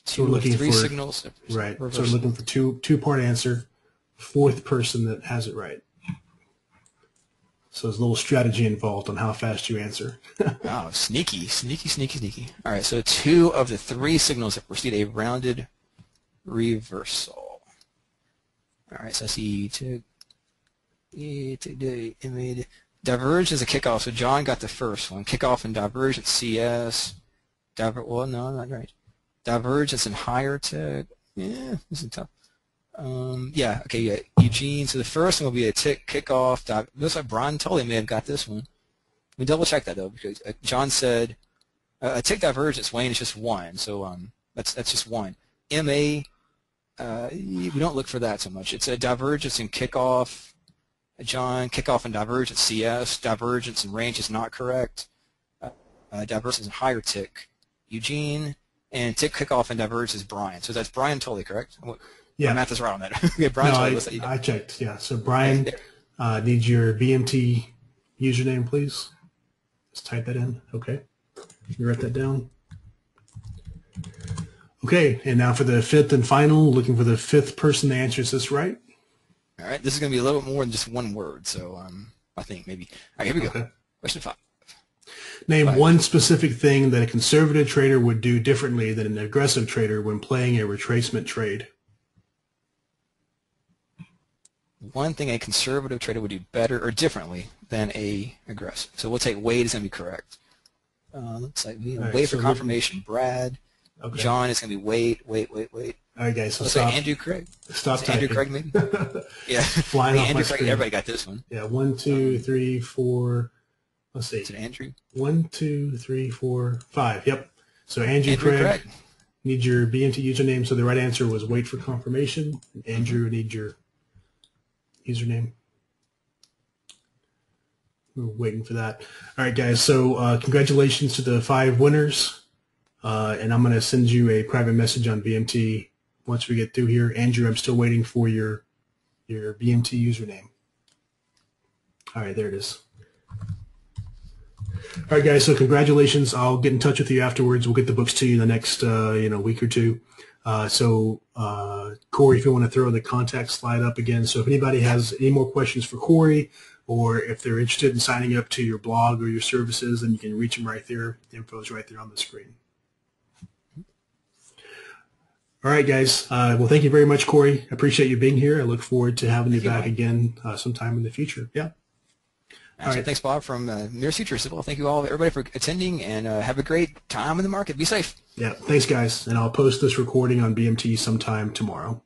Two we're looking three for- signals. Right. So we're looking for two two part answer. Fourth person that has it right. So there's a little strategy involved on how fast you answer. Oh, sneaky, sneaky, sneaky, sneaky. All right, so two of the three signals that precede a rounded reversal. All right, so I see to, to image. Diverge is a kickoff, so John got the first one. Kickoff and divergence CS. Diver, well, no, not right. Divergence and higher tick. Yeah, this is tough. Um, yeah, okay, yeah, Eugene. So the first one will be a tick kickoff. Di- looks like Brian Tully may have got this one. Me double check that though, because uh, John said uh, a tick divergence. Wayne is just one, so um, that's that's just one. MA, uh, we don't look for that so much. It's a divergence and kickoff. John, kickoff and divergence CS. Divergence and range is not correct. Uh, uh, divergence and higher tick. Eugene and tick kickoff and divergence is Brian. So that's Brian Tully, correct? Yeah. Math is right on that. okay, Brian no. I? I checked. Yeah. So Brian, uh, needs your BMT username, please. Just type that in. Okay. You write that down. Okay, and now for the fifth and final, looking for the fifth person that answers this right. All right, this is going to be a little bit more than just one word, so um, I think maybe. All right, here we go. Question five. Name Right. one specific thing that a conservative trader would do differently than an aggressive trader when playing a retracement trade. One thing a conservative trader would do better or differently than a aggressive. So we'll take Wade is going to be correct. Uh, looks like All right, wait so for confirmation. Brad, Okay. John is going to be wait, wait, wait, wait. All right, guys. So Looks stop. like Andrew Craig. stop Andrew. Craig maybe? Yeah. Flying off Andrew my Craig. screen. Everybody got this one. Yeah. One, two, three, four. Let's see. Is it Andrew? One, two, three, four, five. Yep. So Andrew, Andrew Craig, Craig. need your BMT username. So the right answer was wait for confirmation. Andrew need your username. We're waiting for that. All right, guys. So uh, congratulations to the five winners. Uh, and I'm going to send you a private message on BMT once we get through here. Andrew, I'm still waiting for your your BMT username. All right, there it is. All right, guys. So congratulations. I'll get in touch with you afterwards. We'll get the books to you in the next, uh, you know, week or two. Uh, so, uh, Corey, if you want to throw the contact slide up again. So if anybody has any more questions for Corey, or if they're interested in signing up to your blog or your services, then you can reach them right there. The info is right there on the screen. All right, guys. Uh, well, thank you very much, Corey. I appreciate you being here. I look forward to having you you, back again uh, sometime in the future. Yeah. All right. Thanks, Bob, from uh, Mirus Futures. Well, thank you all, everybody, for attending, and uh, have a great time in the market. Be safe. Yeah. Thanks, guys. And I'll post this recording on BMT sometime tomorrow.